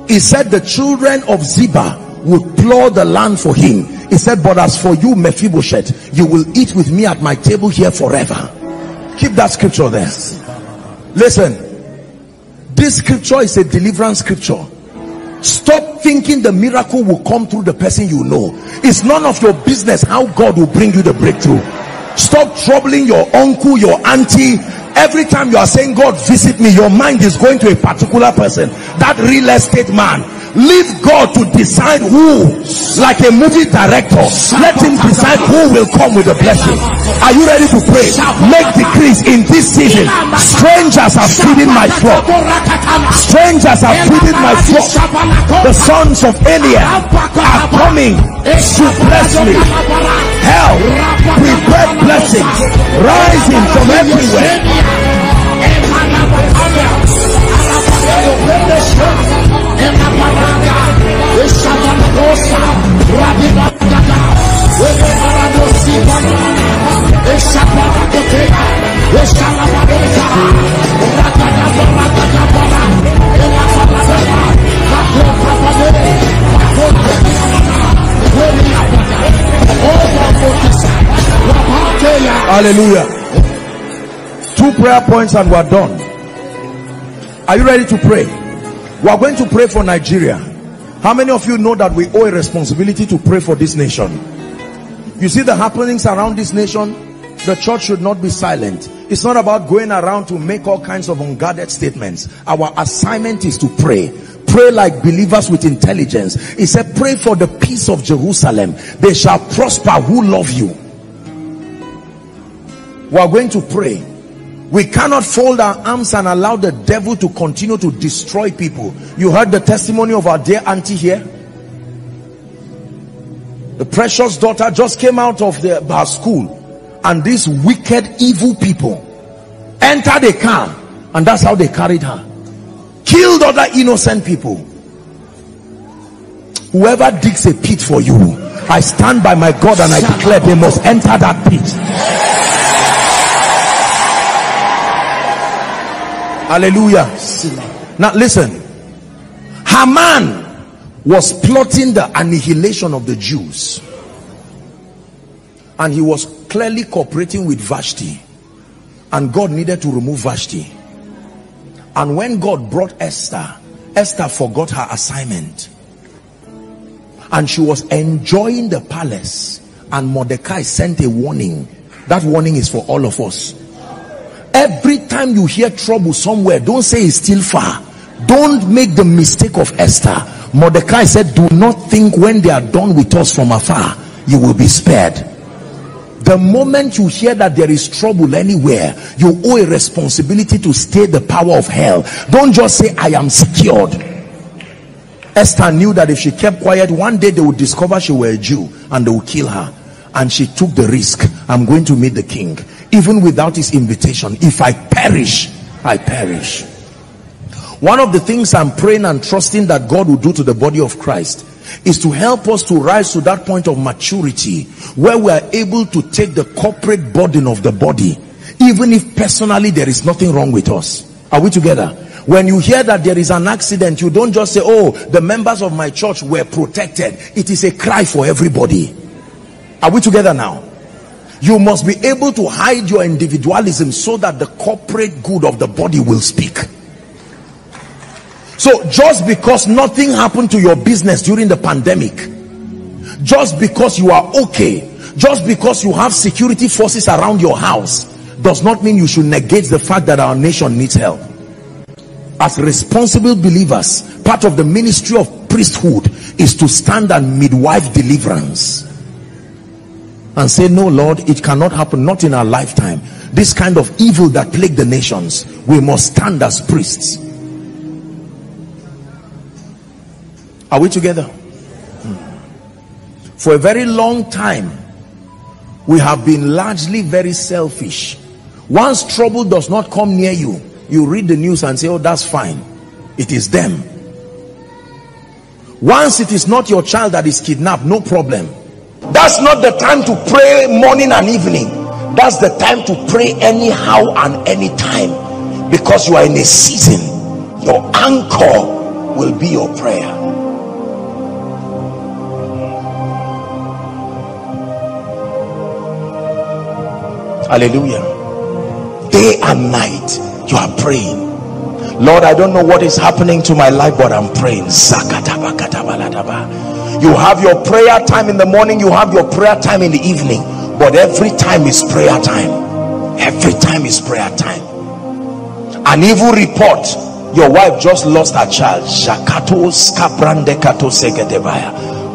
he said the children of Ziba would plow the land for him. He said but as for you Mephibosheth you will eat with me at my table here forever. Keep that scripture there. Listen. This scripture is a deliverance scripture. Stop thinking the miracle will come through the person you know. It's none of your business how God will bring you the breakthrough. Stop troubling your uncle your auntie every time you are saying god visit me your mind is going to a particular person. That real estate man leave god to decide who like a movie director let him decide who will come with the blessing. Are you ready to pray? Make decrees in this season. Strangers are feeding my flock. Strangers are feeding my flock. The sons of Eliab are coming to bless me. Help prepare blessings rising from everywhere Hallelujah. Two prayer points and we're done. Are you ready to pray? We are going to pray for Nigeria how many of you know that we owe a responsibility to pray for this nation? You see the happenings around this nation? The church should not be silent. It's not about going around to make all kinds of unguarded statements. Our assignment is to pray. Pray like believers with intelligence. He said pray for the peace of jerusalem. They shall prosper who love you. We are going to pray we cannot fold our arms and allow the devil to continue to destroy people. You heard the testimony of our dear auntie here? The precious daughter just came out of the her school and these wicked evil people entered a car and that's how they carried her. Killed other innocent people. Whoever digs a pit for you i stand by my god and i declare they must enter that pit hallelujah. Now listen. Haman was plotting the annihilation of the Jews. And he was clearly cooperating with Vashti. And God needed to remove Vashti. And when God brought Esther Esther forgot her assignment. And she was enjoying the palace. And Mordecai sent a warning. That warning is for all of us every time you hear trouble somewhere don't say it's still far. Don't make the mistake of Esther. Mordecai said do not think when they are done with us from afar you will be spared. The moment you hear that there is trouble anywhere you owe a responsibility to stay the power of hell. Don't just say i am secured. Esther knew that if she kept quiet one day they would discover she were a jew and they would kill her and she took the risk. I'm going to meet the king. Even without his invitation if i perish i perish. One of the things i'm praying and trusting that god will do to the body of christ is to help us to rise to that point of maturity where we are able to take the corporate burden of the body even if personally there is nothing wrong with us. Are we together? When you hear that there is an accident you don't just say oh the members of my church were protected. It is a cry for everybody are we together now? You must be able to hide your individualism so that the corporate good of the body will speak. So just because nothing happened to your business during the pandemic just because you are okay just because you have security forces around your house does not mean you should negate the fact that our nation needs help. As responsible believers part of the ministry of priesthood is to stand and midwife deliverance and say no lord it cannot happen not in our lifetime. This kind of evil that plague the nations we must stand as priests. Are we together? Hmm. for a very long time we have been largely very selfish. Once trouble does not come near you you read the news and say oh that's fine. It is them. Once it is not your child that is kidnapped no problem that's not the time to pray morning and evening. That's the time to pray anyhow and anytime. Because you are in a season your anchor will be your prayer. Hallelujah. Day and night you are praying. Lord i don't know what is happening to my life but i'm praying you have your prayer time in the morning you have your prayer time in the evening. But every time is prayer time. Every time is prayer time. An evil report. Your wife just lost her child.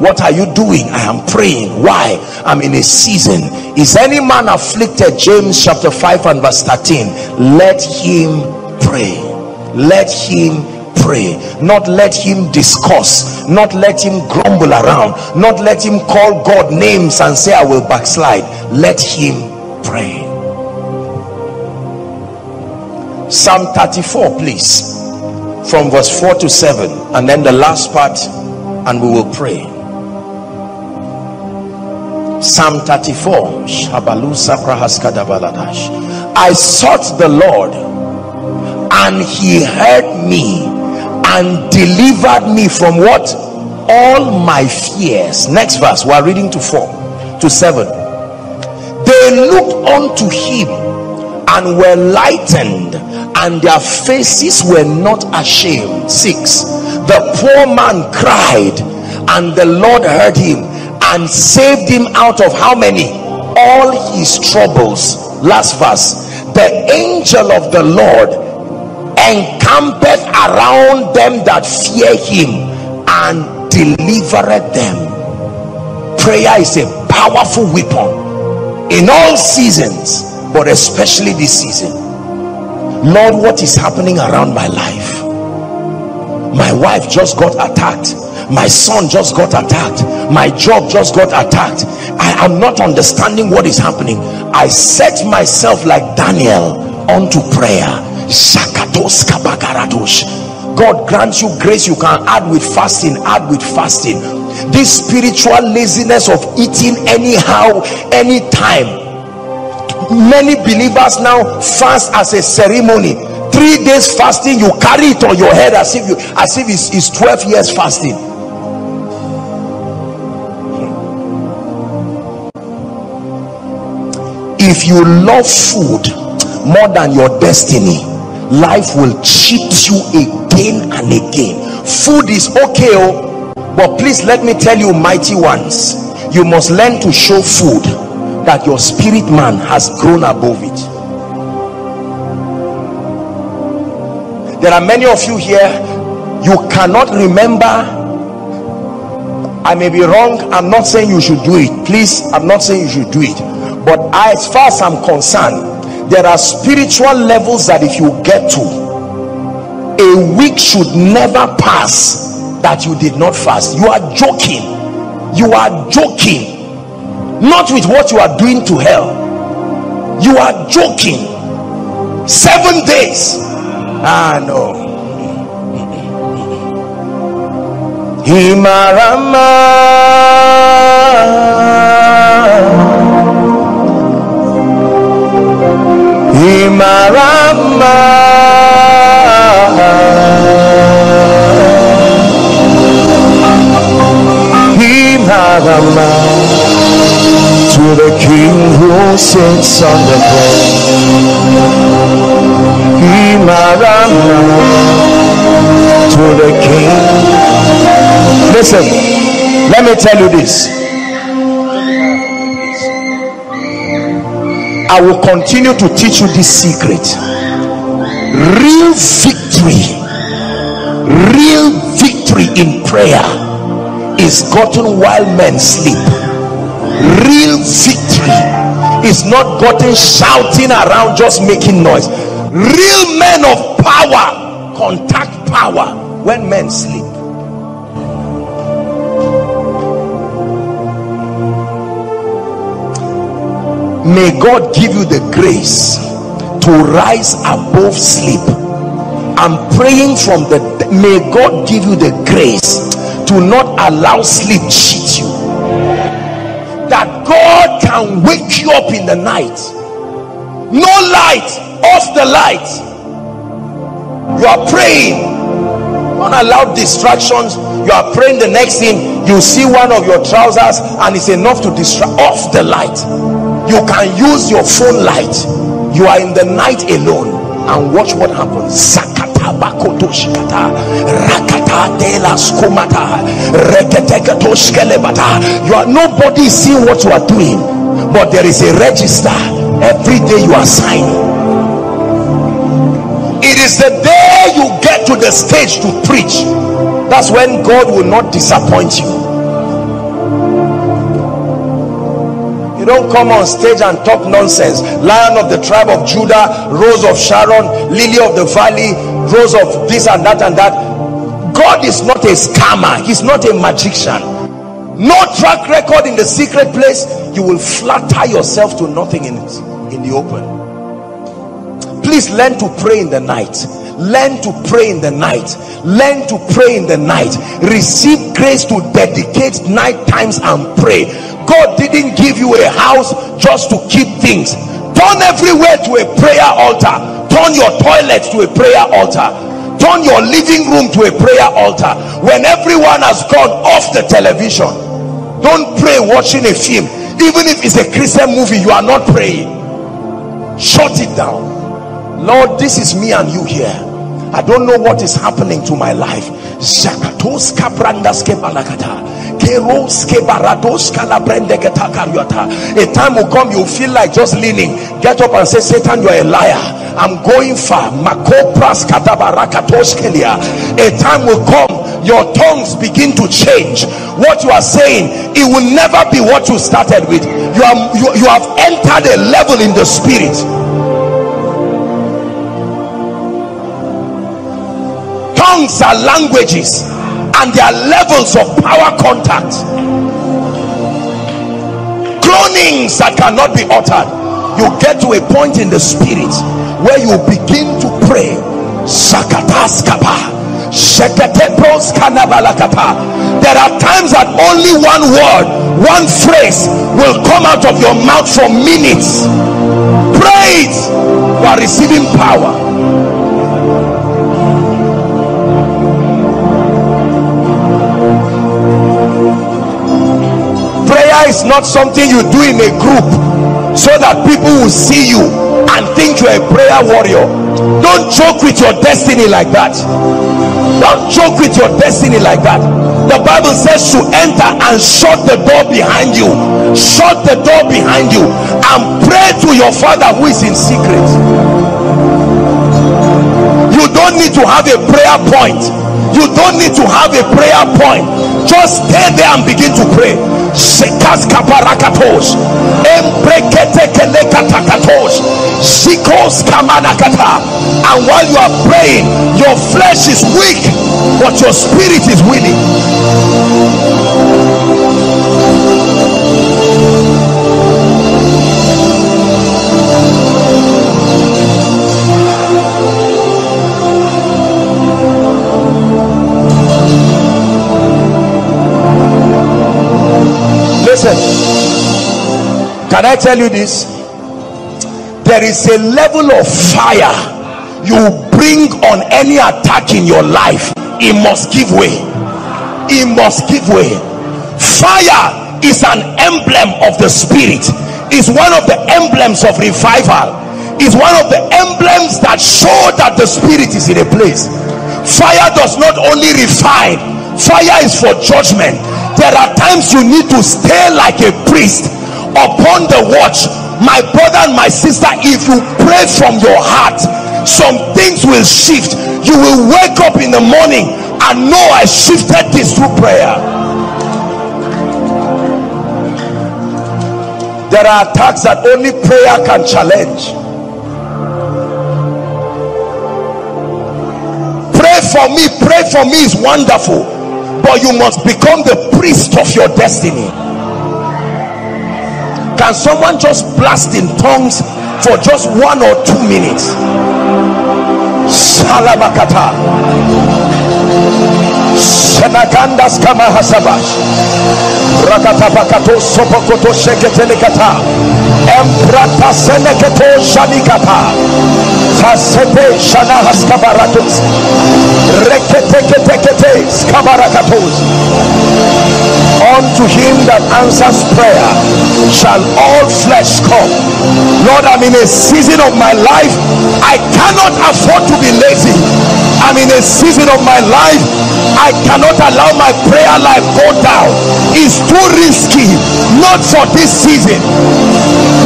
What are you doing? I am praying. Why? I'm in a season. Is any man afflicted? James chapter 5 and verse 13 let him pray. Let him pray. Not let him discuss. Not let him grumble around. Not let him call god names and say i will backslide. Let him pray. Psalm 34 please. From verse 4 to 7 and then the last part and we will pray. Psalm 34 i sought the lord and he heard me and delivered me from what? All my fears. Next verse we're reading to four to seven. They looked unto him and were lightened and their faces were not ashamed. Six the poor man cried and the lord heard him and saved him out of how many? All his troubles. Last verse the angel of the lord encampeth around them that fear him and delivered them. Prayer is a powerful weapon in all seasons but especially this season. Lord what is happening around my life? My wife just got attacked. My son just got attacked. My job just got attacked. I am not understanding what is happening. I set myself like daniel unto prayer god grants you grace you can add with fasting add with fasting. This spiritual laziness of eating anyhow anytime. Many believers now fast as a ceremony. Three days fasting you carry it on your head as if you as if it's, it's 12 years fasting. If you love food more than your destiny life will cheat you again and again. Food is okay oh but please let me tell you mighty ones you must learn to show food that your spirit man has grown above it. There are many of you here you cannot remember. I may be wrong I'm not saying you should do it. Please I'm not saying you should do it. But as far as I'm concerned there are spiritual levels that if you get to a week should never pass that you did not fast. You are joking. You are joking. Not with what you are doing to hell. You are joking. Seven days. Ah no. Himarama Himarama Himarama to the King who sits on the throne. Himarama to the King. Listen let me tell you this I will continue to teach you this secret. Real victory, real victory in prayer is gotten while men sleep. Real victory is not gotten shouting around, just making noise. Real men of power contact power when men sleep. May God give you the grace to rise above sleep. I'm praying from the may God give you the grace to not allow sleep cheat you. That God can wake you up in the night. No light off the light. You are praying. Don't allow distractions. You are praying the next thing. You see one of your trousers and it's enough to distract off the light you can use your phone light. You are in the night alone. And watch what happens. You are nobody seeing what you are doing. But there is a register every day you are signing. It is the day you get to the stage to preach. That's when god will not disappoint you you don't come on stage and talk nonsense. Lion of the tribe of judah rose of sharon lily of the valley rose of this and that and that. God is not a scammer. He's not a magician. No track record in the secret place. You will flatter yourself to nothing in it in the open. Please learn to pray in the night. Learn to pray in the night. Learn to pray in the night. Receive grace to dedicate night times and pray God didn't give you a house just to keep things. Turn everywhere to a prayer altar. Turn your toilet to a prayer altar. Turn your living room to a prayer altar. When everyone has gone off the television don't pray watching a film. Even if it's a christian movie you are not praying. Shut it down. Lord this is me and you here i don't know what is happening to my life. A time will come you feel like just leaning. Get up and say satan you're a liar. I'm going far. A time will come your tongues begin to change. What you are saying it will never be what you started with. You are you, you have entered a level in the spirit tongues are languages and their levels of power contact. Groanings that cannot be uttered. You get to a point in the spirit where you begin to pray. There are times that only one word one phrase will come out of your mouth for minutes. Pray it you are receiving power is not something you do in a group so that people will see you and think you're a prayer warrior. Don't joke with your destiny like that. Don't joke with your destiny like that. The bible says to enter and shut the door behind you. Shut the door behind you and pray to your father who is in secret. You don't need to have a prayer point. You don't need to have a prayer point. Just stay there and begin to pray Shekas kaparakatos. Embreketekelekatakatos. Shikos kamanakata. And while you are praying, your flesh is weak, but your spirit is willing. I tell you this there is a level of fire you bring on any attack in your life. It must give way. It must give way. Fire is an emblem of the spirit. Is one of the emblems of revival. Is one of the emblems that show that the spirit is in a place. Fire does not only refine. Fire is for judgment. There are times you need to stay like a priest upon the watch. My brother and my sister if you pray from your heart some things will shift. You will wake up in the morning and know i shifted this through prayer. There are attacks that only prayer can challenge. Pray for me pray for me is wonderful but you must become the priest of your destiny can someone just blast in tongues for just one or two minutes? Salabakata. Senakandas kama hasabash Rakatapakato sopokoto sheketelekata Emprata seneketo shanikata Tasete shana haskabaratus Reketeketekete skabarakatus Unto him that answers prayer shall all flesh come. Lord I'm in a season of my life I cannot afford to be lazy I'm in a season of my life. I cannot allow my prayer life go down. It's too risky. Not for this season.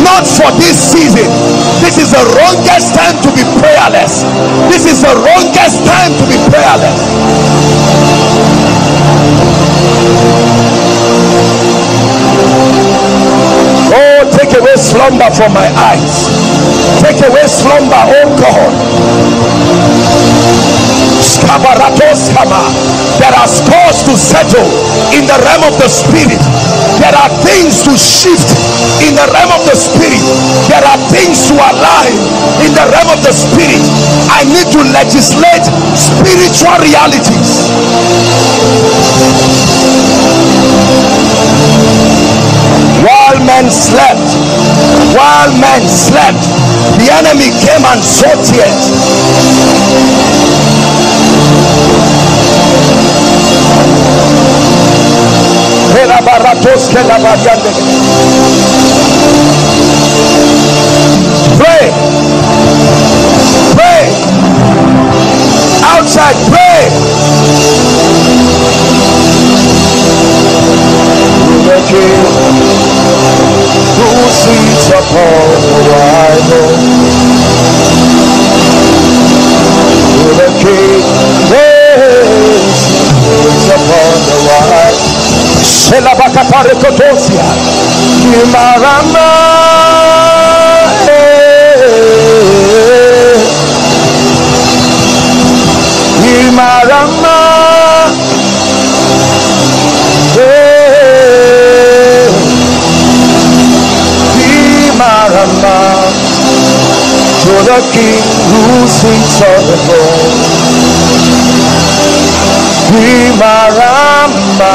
Not for this season. This is the wrongest time to be prayerless. This is the wrongest time to be prayerless. Oh take away slumber from my eyes. Take away slumber oh god there are scores to settle in the realm of the spirit. There are things to shift in the realm of the spirit. There are things to align in the realm of the spirit. I need to legislate spiritual realities. While men slept while men slept the enemy came and sought tears Pray. Pray. Outside, pray. The King who sits upon the Shelabakapare kotosia. Kimarama. Kimarama. Kimarama. To the King who sits on the throne. Kimarama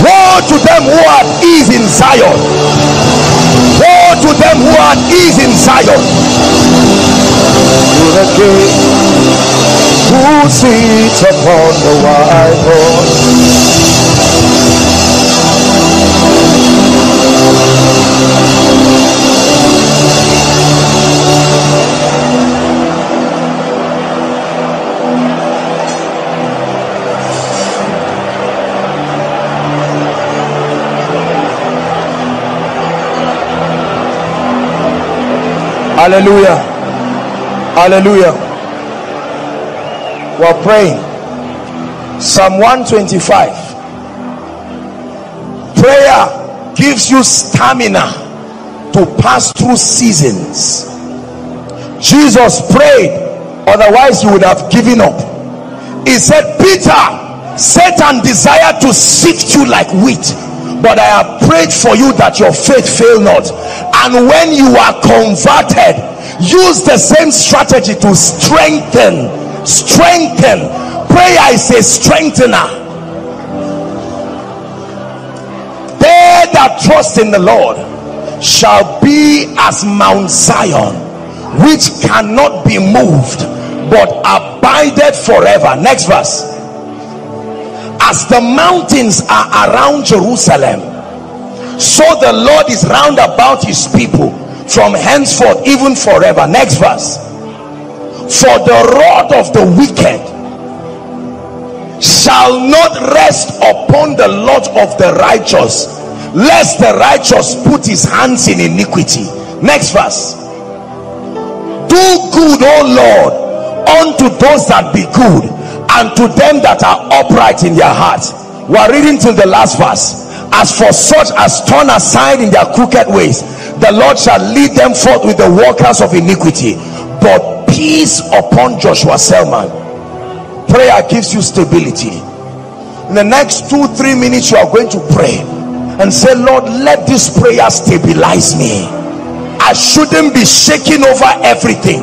Woe to them who are ease in Zion. Woe to them who are ease in Zion. To the king who sits upon the white horse. Hallelujah. Hallelujah. We're praying. Psalm 125. Prayer gives you stamina to pass through seasons. Jesus prayed, otherwise, you would have given up. He said, Peter, Satan desired to sift you like wheat but I have prayed for you that your faith fail not. And when you are converted, use the same strategy to strengthen. Strengthen. Prayer is a strengthener. They that trust in the Lord shall be as Mount Zion, which cannot be moved, but abided forever. Next verse as the mountains are around Jerusalem so the Lord is round about his people from henceforth even forever. Next verse. For the rod of the wicked shall not rest upon the lot of the righteous lest the righteous put his hands in iniquity. Next verse. Do good o lord unto those that be good and to them that are upright in their hearts. We are reading till the last verse as for such as turn aside in their crooked ways the lord shall lead them forth with the workers of iniquity. But peace upon joshua selman. Prayer gives you stability. In the next two three minutes you are going to pray and say lord let this prayer stabilize me. I shouldn't be shaking over everything.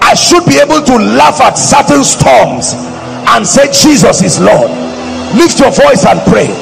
I should be able to laugh at certain storms and say jesus is lord. Lift your voice and pray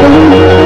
我问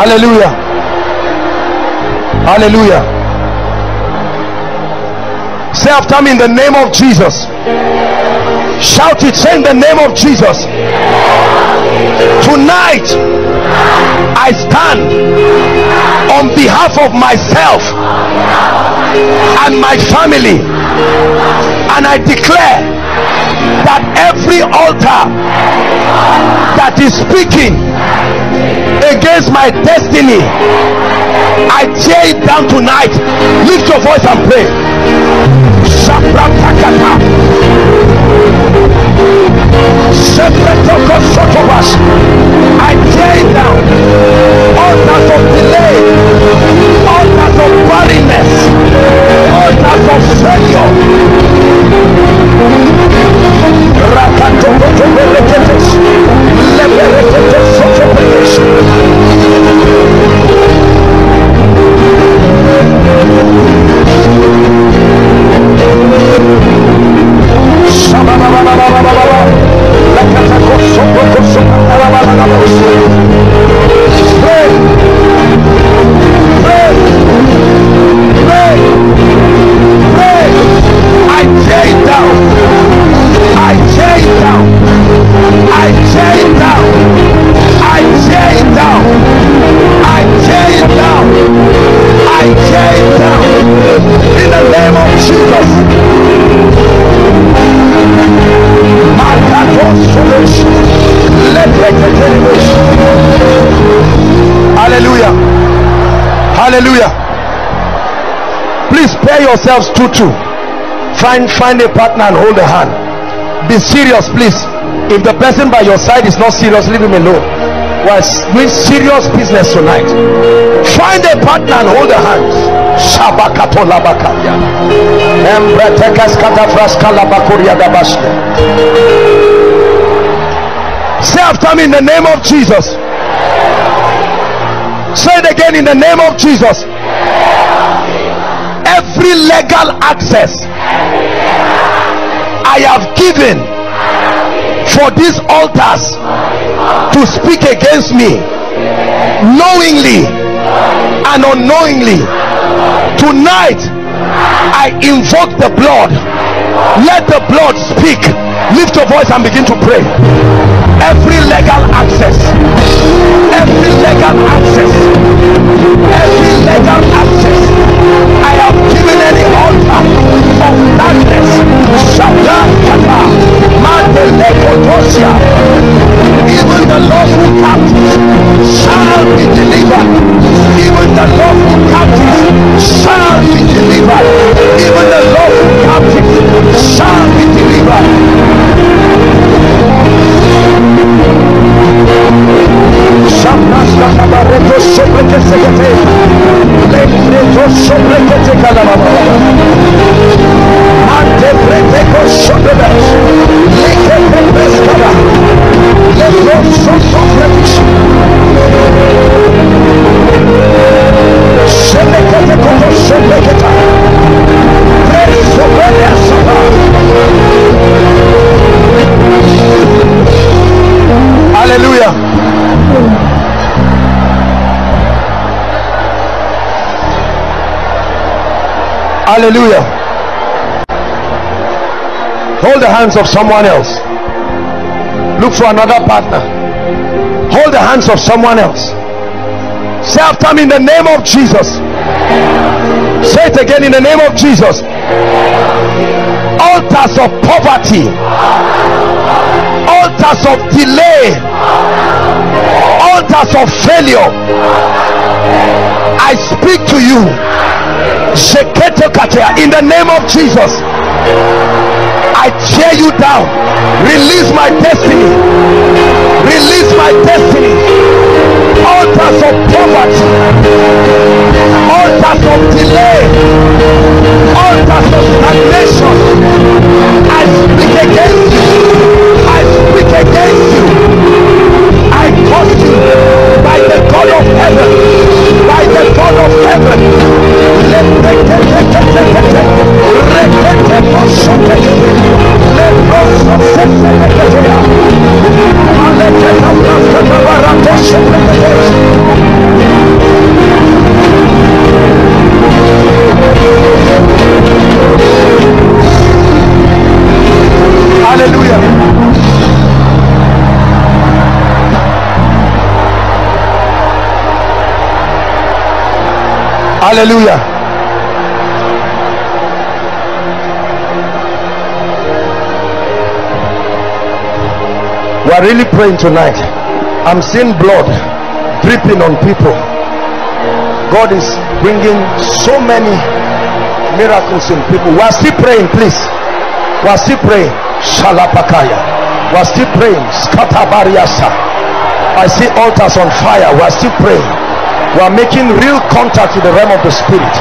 Hallelujah. Hallelujah. Say after me in the name of Jesus. Shout it, say in the name of Jesus. Tonight, I stand on behalf of myself and my family, and I declare that every altar that is speaking against my destiny, I tear it down tonight. Lift your voice and pray. I tear it down. Altars of delay, altars of barrenness, altars of failure. Rakatokotobeleketes. Lebereketesotobekesh. Hallelujah. Please pair yourselves two two. Find find a partner and hold a hand. Be serious, please. If the person by your side is not serious, leave him alone. We're doing serious business tonight. Find a partner and hold a hand. Say after me in the name of Jesus. Say it again in the name of Jesus. Every legal access I have given for these altars to speak against me knowingly and unknowingly. Tonight I invoke the blood. Let the blood speak. Lift your voice and begin to pray every legal access. Every legal access. Every legal access. I have given any altar of darkness. Shadakata Mandelekotosia even the lawful captives shall be delivered. Even the lawful captives shall be delivered. Even the lawful captives shall Shabrakabareto Sobrekesekete, Lembreto Sobrekete Kalababa, Antepreteco Sobrebes, Lekepeskaba, Lebro Hallelujah. Hallelujah. Hold the hands of someone else. Look for another partner. Hold the hands of someone else. Say after me in the name of Jesus. Say it again in the name of Jesus. Altars of poverty altars of delay. Altars of failure. I speak to you. In the name of jesus. I tear you down. Release my destiny. Release my destiny. Altars of poverty. Altars of delay. Altars of stagnation. I speak against you i speak against you i curse you by the god of heaven by the god of heaven Hallelujah. Hallelujah. We are really praying tonight. I'm seeing blood dripping on people. God is bringing so many miracles in people. We are still praying, please. We are still praying. Shalapakaya. We are still praying. Skatabariasa. I see altars on fire. We are still praying. We are making real contact with the realm of the spirit.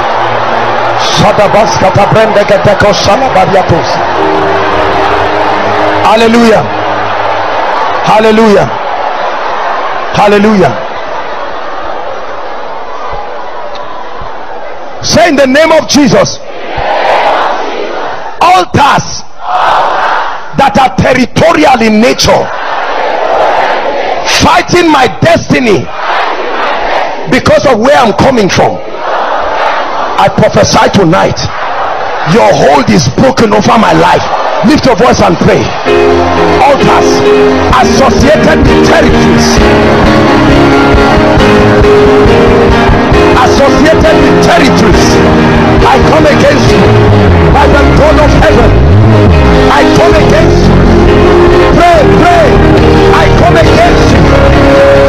Hallelujah. Hallelujah. Hallelujah. Say in the name of Jesus. Altars that are territorial in nature, fighting my destiny because of where I'm coming from. I prophesy tonight, your hold is broken over my life. Lift your voice and pray. Altars associated with territories, associated with territories. I come against you by the God of heaven. I come against you. Pray, pray. I come against you.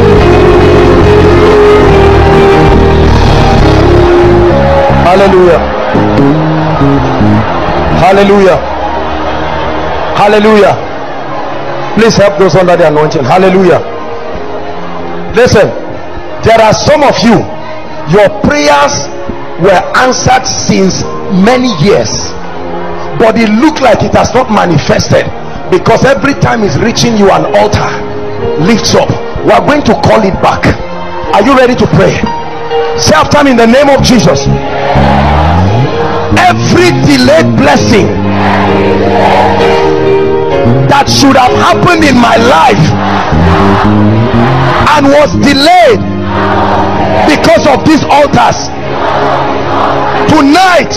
Hallelujah. Hallelujah. Hallelujah. Please help those under the anointing. Hallelujah. Listen, there are some of you, your prayers were answered since many years, but it looked like it has not manifested because every time it's reaching you, an altar lifts up. We are going to call it back. Are you ready to pray? Say after me in the name of Jesus. Every delayed blessing that should have happened in my life and was delayed because of these altars tonight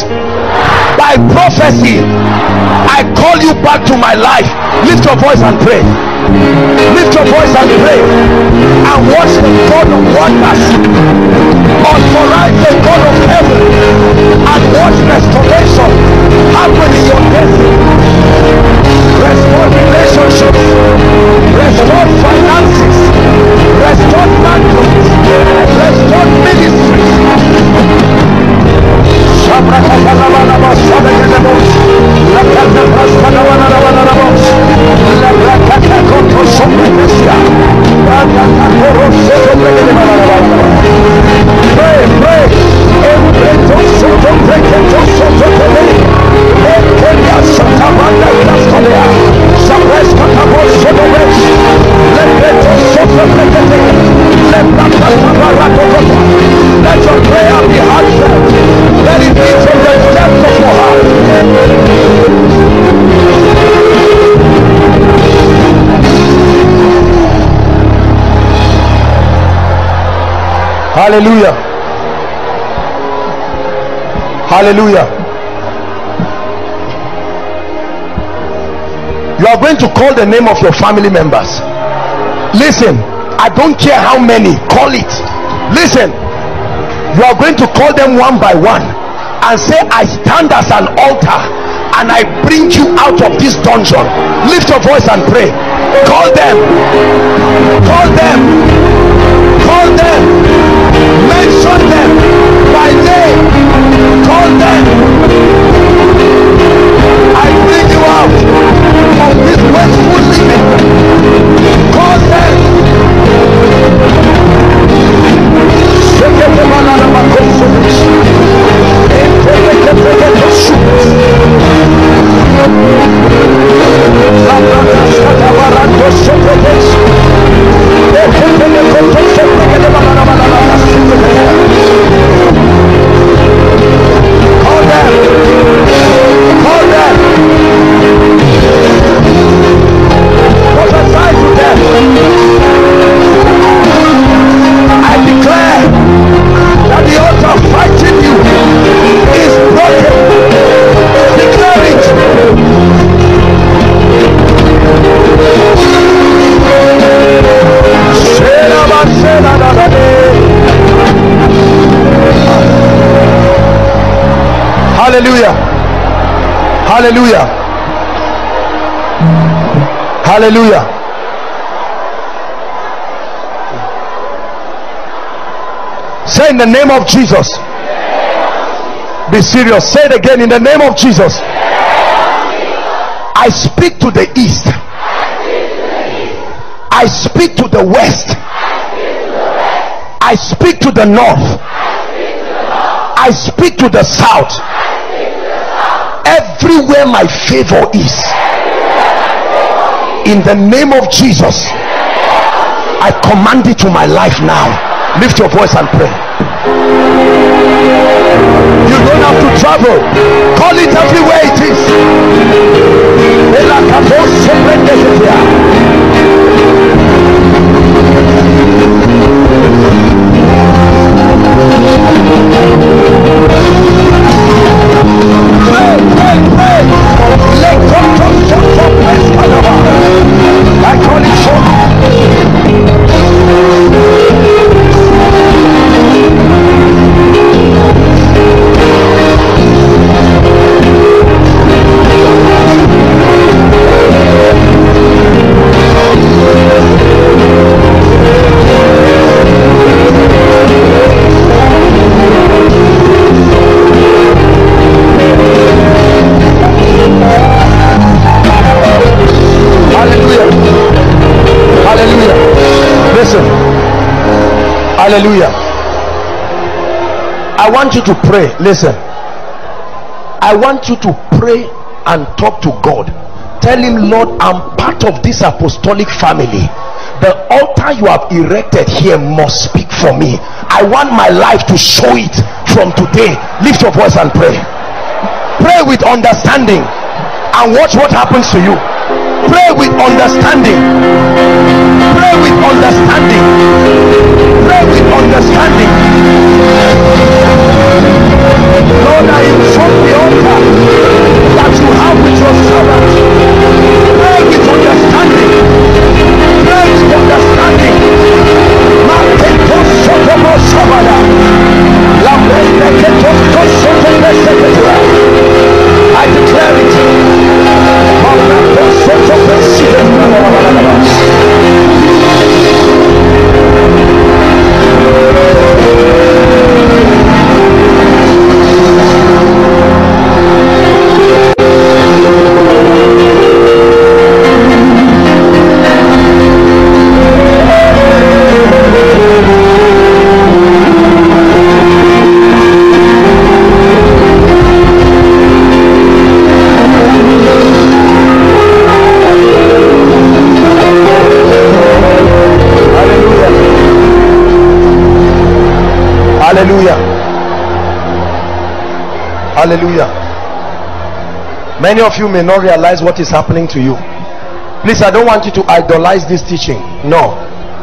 by prophecy i call you back to my life. Lift your voice and pray. Lift your voice and pray. And watch the god of wonders authorize the god of heaven. And watch restoration happen in your destiny. Restore relationships. Restore finances. Restore mantles Pray, pray. Hallelujah. Hallelujah. You are going to call the name of your family members. Listen i don't care how many call it. Listen you are going to call them one by one and say i stand as an altar and i bring you out of this dungeon. Lift your voice and pray call them. Call them. Call them. Mention them Call Hallelujah. Hallelujah. Hallelujah. Say in the name of Jesus. Be serious. Say it again in the name of Jesus. I speak to the east. I speak to the west. I speak to the north. I speak to the south. Everywhere my favor is. In the name of Jesus. I command it to my life now. Lift your voice and pray. You don't have to travel. Call it everywhere it is. Pray, pray, pray. Let Hallelujah. I want you to pray. Listen. I want you to pray and talk to God. Tell him, Lord, I'm part of this apostolic family. The altar you have erected here must speak for me. I want my life to show it from today. Lift your voice and pray. Pray with understanding and watch what happens to you. Pray with understanding. Pray with understanding. Pray with understanding. Lord, I invoke the altar that you have with your servant. Pray with understanding. Pray with understanding. Maketos sotomo sabada. Lambreste ketos kosotomo seketua. Hallelujah. Many of you may not realize what is happening to you. Please, I don't want you to idolize this teaching. No,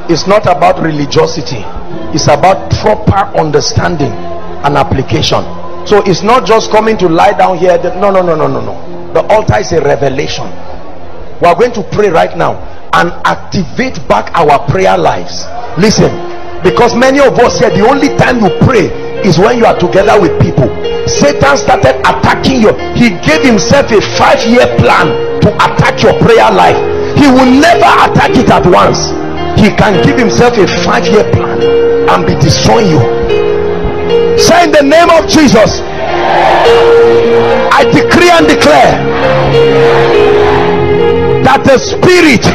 it's not about religiosity. it's about proper understanding and application so it's not just coming to lie down here no no no no no no the altar is a revelation we are going to pray right now and activate back our prayer lives listen because many of us here the only time you pray is when you are together with people. Satan started attacking you. He gave himself a five-year plan to attack your prayer life. He will never attack it at once. He can give himself a five-year plan and be destroying you. Say in the name of jesus i decree and declare that the spirit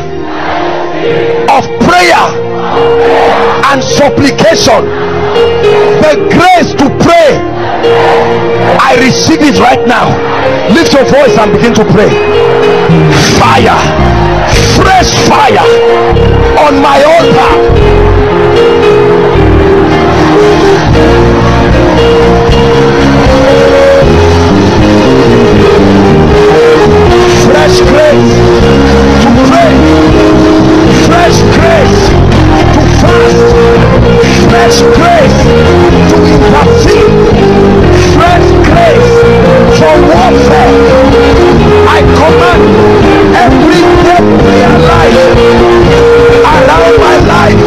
of prayer and supplication the grace to pray. I receive it right now. Lift your voice and begin to pray. Fire. Fresh fire on my altar. Fresh grace to pray. Fresh grace to fast, fresh grace to intercede, fresh grace for warfare. I command every dead prayer life around my life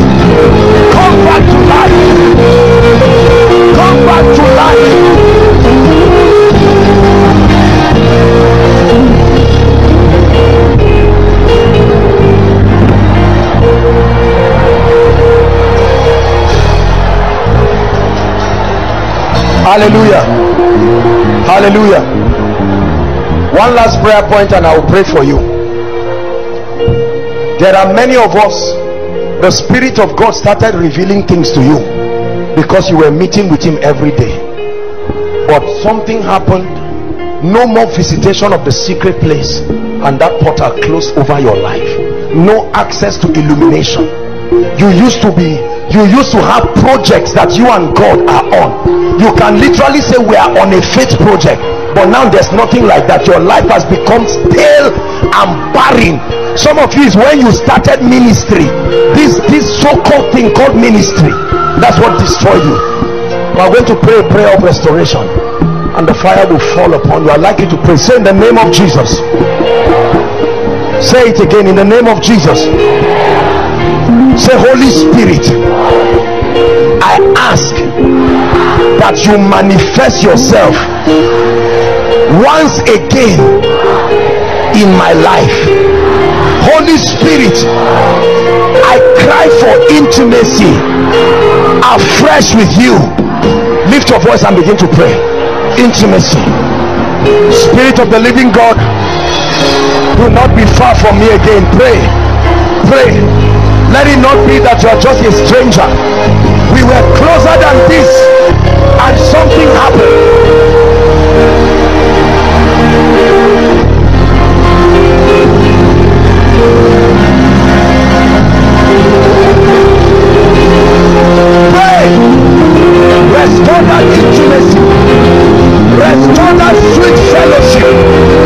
come back to life. Come back to life. Hallelujah. Hallelujah. One last prayer point and i will pray for you. There are many of us the spirit of god started revealing things to you because you were meeting with him every day. But something happened. No more visitation of the secret place and that portal closed over your life. No access to illumination. You used to be you used to have projects that you and God are on. You can literally say we are on a faith project but now there's nothing like that. Your life has become stale and barren. Some of you is when you started ministry. This this so-called thing called ministry that's what destroyed you. We are going to pray a prayer of restoration and the fire will fall upon you. I'd like you to pray. Say in the name of jesus. Say it again in the name of jesus say holy spirit i ask that you manifest yourself once again in my life. Holy spirit i cry for intimacy afresh with you. Lift your voice and begin to pray. Intimacy. Spirit of the living god do not be far from me again. Pray. Pray let it not be that you are just a stranger. We were closer than this and something happened. Pray. Restore that intimacy. Restore that sweet fellowship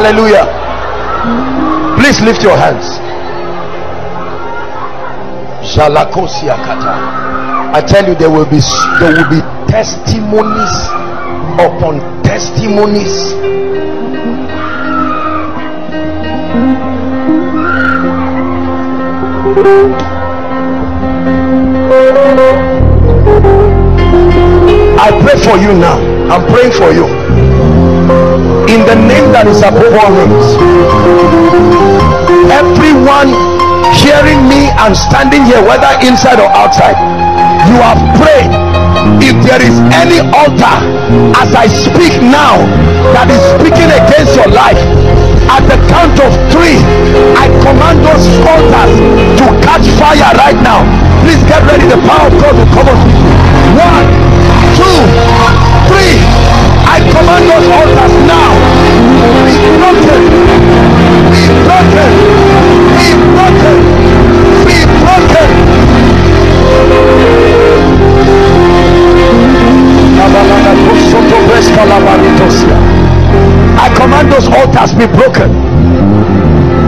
hallelujah. Please lift your hands. I tell you there will be there will be testimonies upon testimonies. I pray for you now. I'm praying for you in the name that is above all names everyone hearing me and standing here whether inside or outside you have prayed. If there is any altar as i speak now that is speaking against your life at the count of three i command those altars to catch fire right now. Please get ready. The power of god will come on you one two command those altars now. Be broken. Be broken. Be broken. Be broken. I command those altars be broken.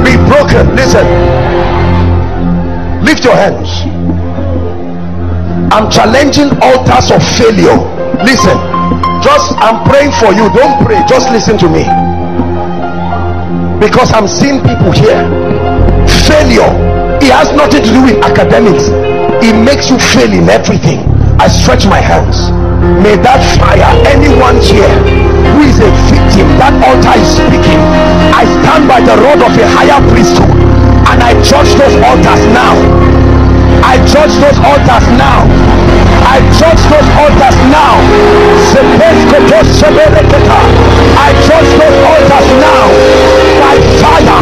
Be broken. Listen. Lift your hands. I'm challenging altars of failure. Listen. Just I'm praying for you. Don't pray. Just listen to me. Because I'm seeing people here. Failure. It has nothing to do with academics. It makes you fail in everything. I stretch my hands may that fire anyone here who is a victim that altar is speaking i stand by the rod of a higher priesthood and i judge those altars now i judge those altars now i judge those altars now. I judge those altars now. By fire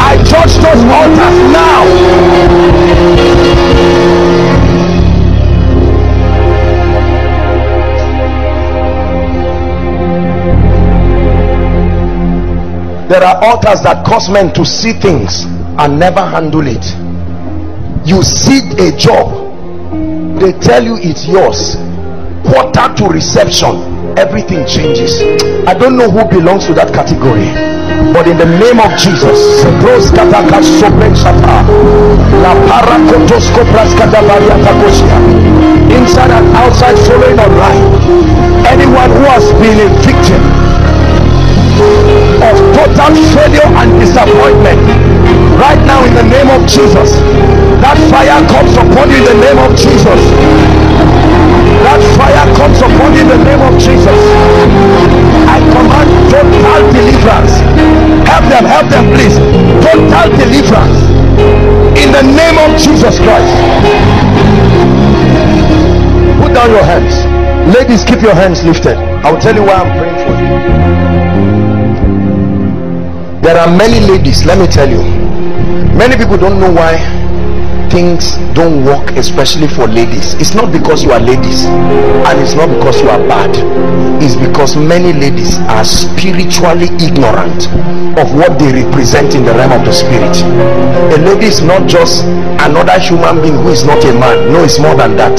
i judge those altars now. There are altars that cause men to see things and never handle it. You see a job they tell you it's yours. Quarter to reception. Everything changes. I don't know who belongs to that category but in the name of jesus inside and outside following online anyone who has been a victim of total failure and disappointment right now in the name of jesus. That fire comes upon you in the name of jesus. That fire comes upon you in the name of jesus. I command total deliverance. Help them help them please. Total deliverance. In the name of jesus christ. Put down your hands. Ladies keep your hands lifted. I'll tell you why i'm praying for you. There are many ladies let me tell you many people don't know why things don't work especially for ladies. It's not because you are ladies and it's not because you are bad. It's because many ladies are spiritually ignorant of what they represent in the realm of the spirit. A lady is not just another human being who is not a man. No it's more than that.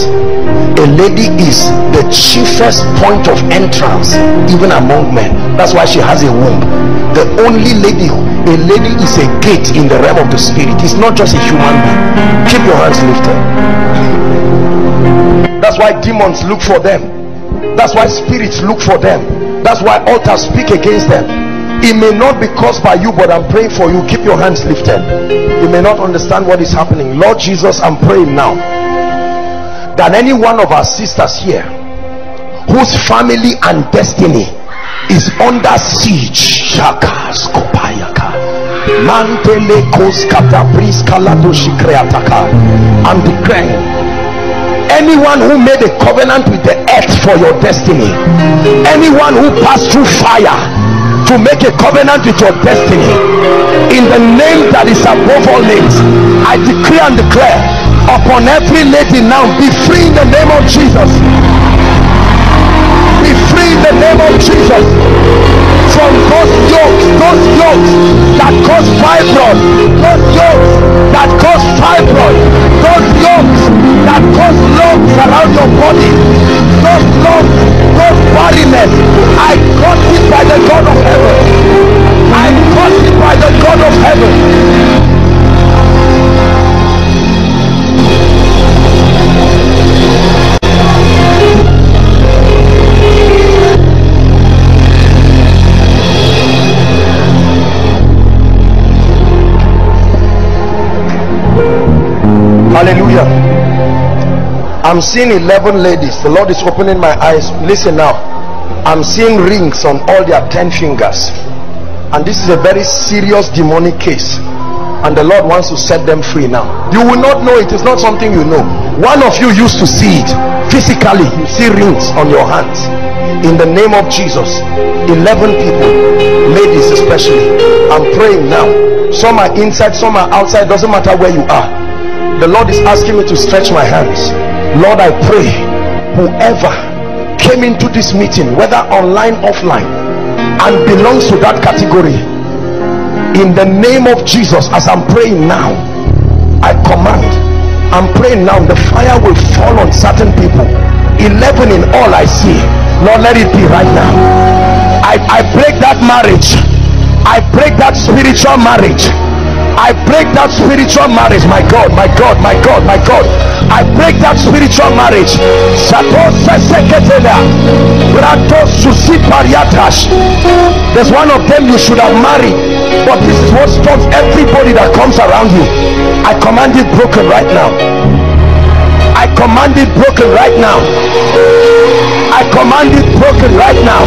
A lady is the chiefest point of entrance even among men. That's why she has a womb. The only lady a lady is a gate in the realm of the spirit. It's not just a human being. Keep your hands lifted. That's why demons look for them. That's why spirits look for them. That's why altars speak against them it may not be caused by you but i'm praying for you. Keep your hands lifted. You may not understand what is happening. Lord jesus i'm praying now that any one of our sisters here whose family and destiny is under siege. Shakas kopayaka mantele i'm declaring anyone who made a covenant with the earth for your destiny anyone who passed through fire to make a covenant with your destiny. In the name that is above all names i decree and declare upon every lady now be free in the name of jesus. Be free in the name of Jesus. From those yokes, those yokes that cause fibroid, those yokes that cause fibroid, those yokes that cause lumps around your body, those lumps, those barrenness. I cut it by the God God of heaven. hallelujah. I'm seeing 11 ladies. The lord is opening my eyes. Listen now. I'm seeing rings on all their 10 fingers and this is a very serious demonic case. And the lord wants to set them free now. You will not know it. Is not something you know. One of you used to see it physically. You see rings on your hands. In the name of jesus 11 people ladies especially. I'm praying now. Some are inside some are outside. Doesn't matter where you are. The lord is asking me to stretch my hands. Lord i pray whoever came into this meeting whether online offline and belongs to that category. In the name of jesus as i'm praying now i command i'm praying now the fire will fall on certain people. 11 in all I see. Lord let it be right now. I, I break that marriage. I break that spiritual marriage I break that spiritual marriage. My God my God my God my God. I break that spiritual marriage. There's one of them you should have married. But this is what stops everybody that comes around you. I command it broken right now. I command it broken right now. I command it broken right now.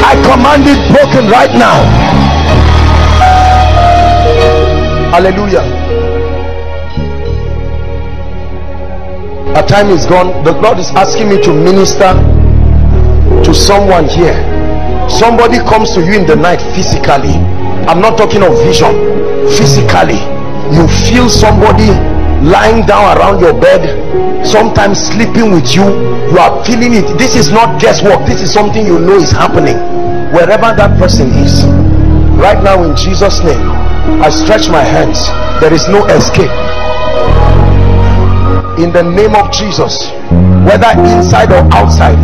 I command it broken right now hallelujah. Our time is gone. The lord is asking me to minister to someone here. Somebody comes to you in the night physically. I'm not talking of vision. Physically you feel somebody lying down around your bed sometimes sleeping with you. You are feeling it. This is not guesswork. This is something you know is happening. Wherever that person is right now in jesus name I stretch my hands. There is no escape. In the name of Jesus whether inside or outside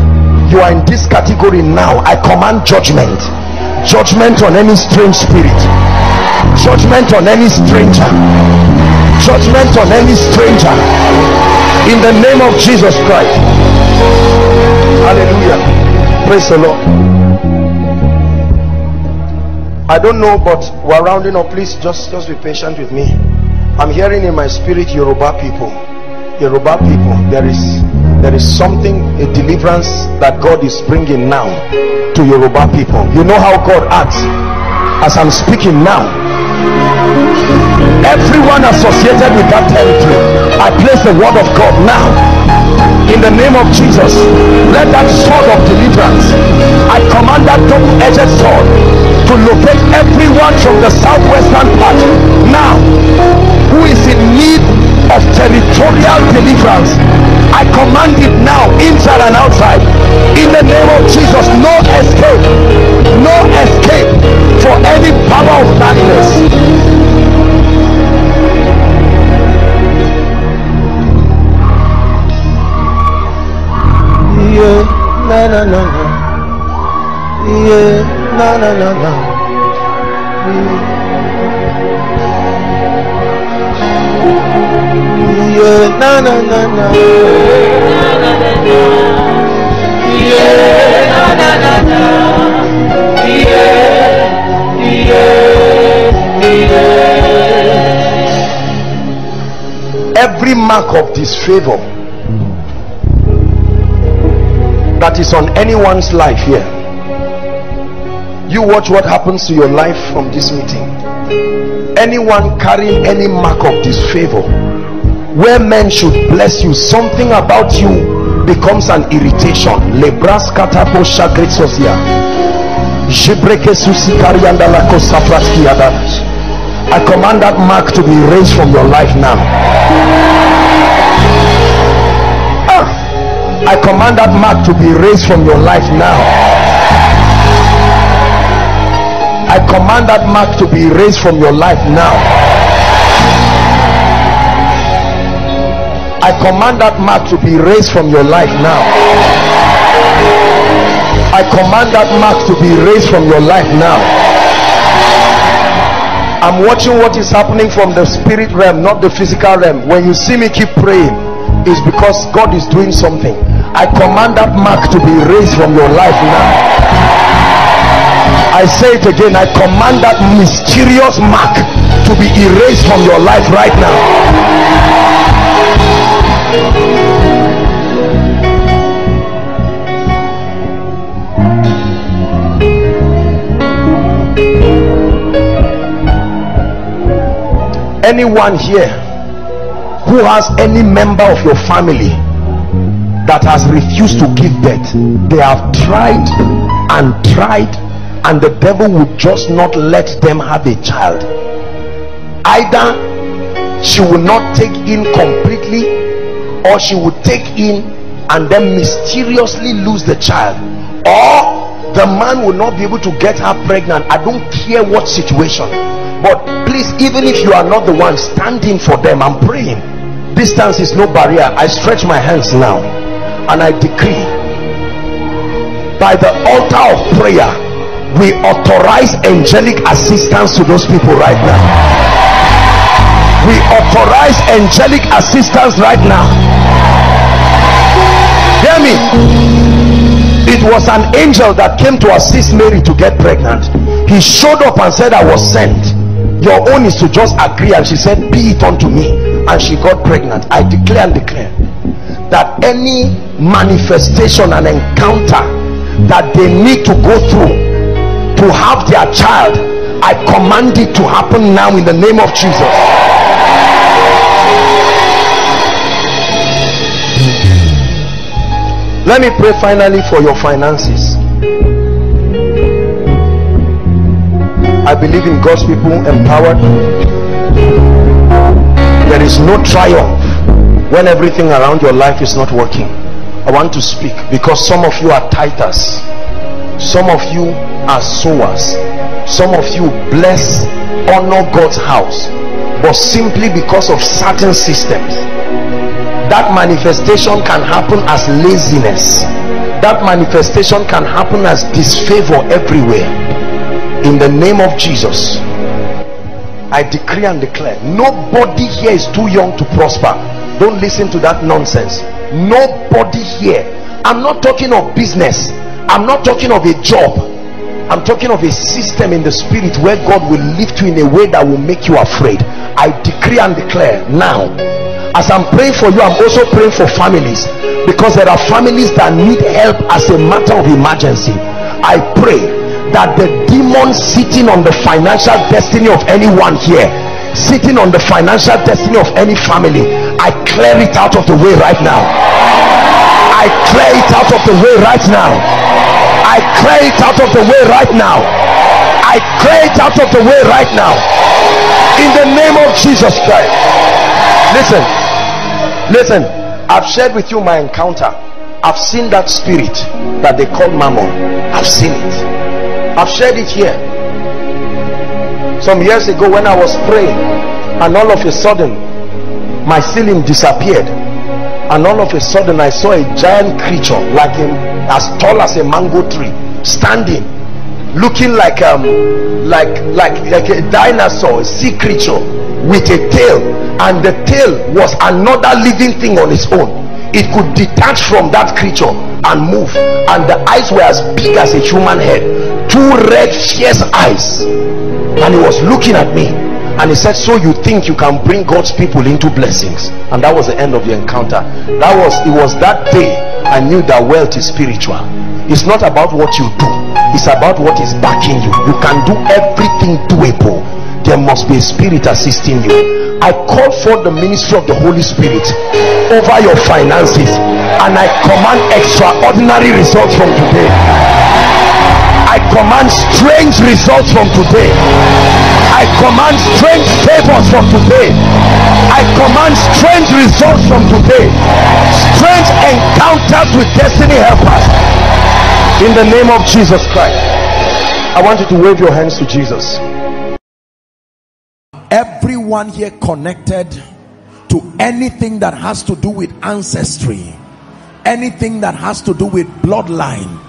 you are in this category now. I command judgment. Judgment on any strange spirit. Judgment on any stranger. Judgment on any stranger. In the name of Jesus Christ. Hallelujah. Praise the Lord I don't know but we're rounding up. Please just just be patient with me. I'm hearing in my spirit Yoruba people. Yoruba people there is there is something a deliverance that God is bringing now to Yoruba people. You know how God acts. As I'm speaking now everyone associated with that territory I place the word of God now in the name of Jesus let that sword of deliverance I command that double-edged sword to locate everyone from the southwestern part now who is in need of territorial deliverance. I command it now inside and outside. In the name of jesus no escape no escape for any power of darkness yeah, na, na, na, na. yeah na na na na. Yeah, na na na na. Yeah, na na na na. Yeah, yeah, yeah. Every mark of disfavor that is on anyone's life here. You watch what happens to your life from this meeting. Anyone carrying any mark of disfavor where men should bless you something about you becomes an irritation. I command that mark to be erased from your life now. Ah, I command that mark to be erased from your life now. I command that mark to be erased from your life now. I command that mark to be erased from your life now. I command that mark to be erased from your life now. I'm watching what is happening from the spirit realm not the physical realm. When you see me keep praying it's because God is doing something I command that mark to be erased from your life now. I say it again I command that mysterious mark to be erased from your life right now. Anyone here who has any member of your family that has refused to give birth. They have tried and tried and the devil would just not let them have a child. Either she will not take in completely or she would take in and then mysteriously lose the child. Or the man will not be able to get her pregnant. I don't care what situation. But please even if you are not the one standing for them i'm praying distance is no barrier. I stretch my hands now and I decree by the altar of prayer we authorize angelic assistance to those people right now. We authorize angelic assistance right now. Hear me. It was an angel that came to assist Mary to get pregnant. He showed up and said I was sent. Your own is to just agree. And she said be it unto me. And she got pregnant. I declare and declare that any manifestation and encounter that they need to go through to have their child I command it to happen now in the name of Jesus. Let me pray finally for your finances. I believe in God's people empowered. There is no triumph when everything around your life is not working I want to speak because some of you are titers. Some of you are sowers. Some of you bless honor God's house but simply because of certain systems. That manifestation can happen as laziness. That manifestation can happen as disfavor everywhere. In the name of Jesus I decree and declare nobody here is too young to prosper don't listen to that nonsense. Nobody here. I'm not talking of business. I'm not talking of a job. I'm talking of a system in the spirit where god will lift you in a way that will make you afraid. I decree and declare now. As i'm praying for you i'm also praying for families. Because there are families that need help as a matter of emergency. I pray that the demon sitting on the financial destiny of anyone here sitting on the financial destiny of any family i clear it out of the way right now. I clear it out of the way right now. I clear it out of the way right now. I clear it out of the way right now. In the name of jesus christ. Listen. Listen. I've shared with you my encounter. I've seen that spirit that they call mammon. I've seen it. I've shared it here. Some years ago when I was praying and all of a sudden my ceiling disappeared. And all of a sudden I saw a giant creature like him as tall as a mango tree standing looking like um like like like a dinosaur a sea creature with a tail. And the tail was another living thing on its own. It could detach from that creature and move. And the eyes were as big as a human head two red fierce eyes. And he was looking at me and he said so you think you can bring God's people into blessings? And that was the end of the encounter. That was it was that day I knew that wealth is spiritual. It's not about what you do. It's about what is backing you. You can do everything doable. There must be a spirit assisting you. I call for the ministry of the Holy Spirit over your finances and I command extraordinary results from today I command strange results from today. I command strange favors from today. I command strange results from today. Strange encounters with destiny helpers. In the name of Jesus Christ. I want you to wave your hands to Jesus. Everyone here connected to anything that has to do with ancestry anything that has to do with bloodline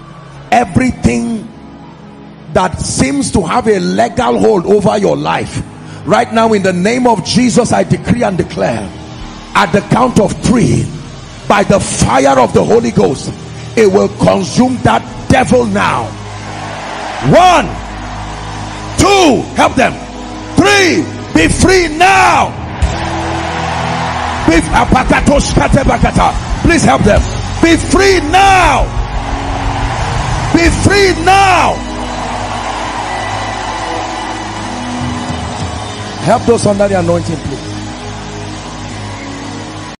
everything that seems to have a legal hold over your life. Right now in the name of Jesus I decree and declare at the count of three by the fire of the Holy Ghost it will consume that devil now. One two help them. Three be free now. Be, please help them. Be free now. Be free now help those under the anointing please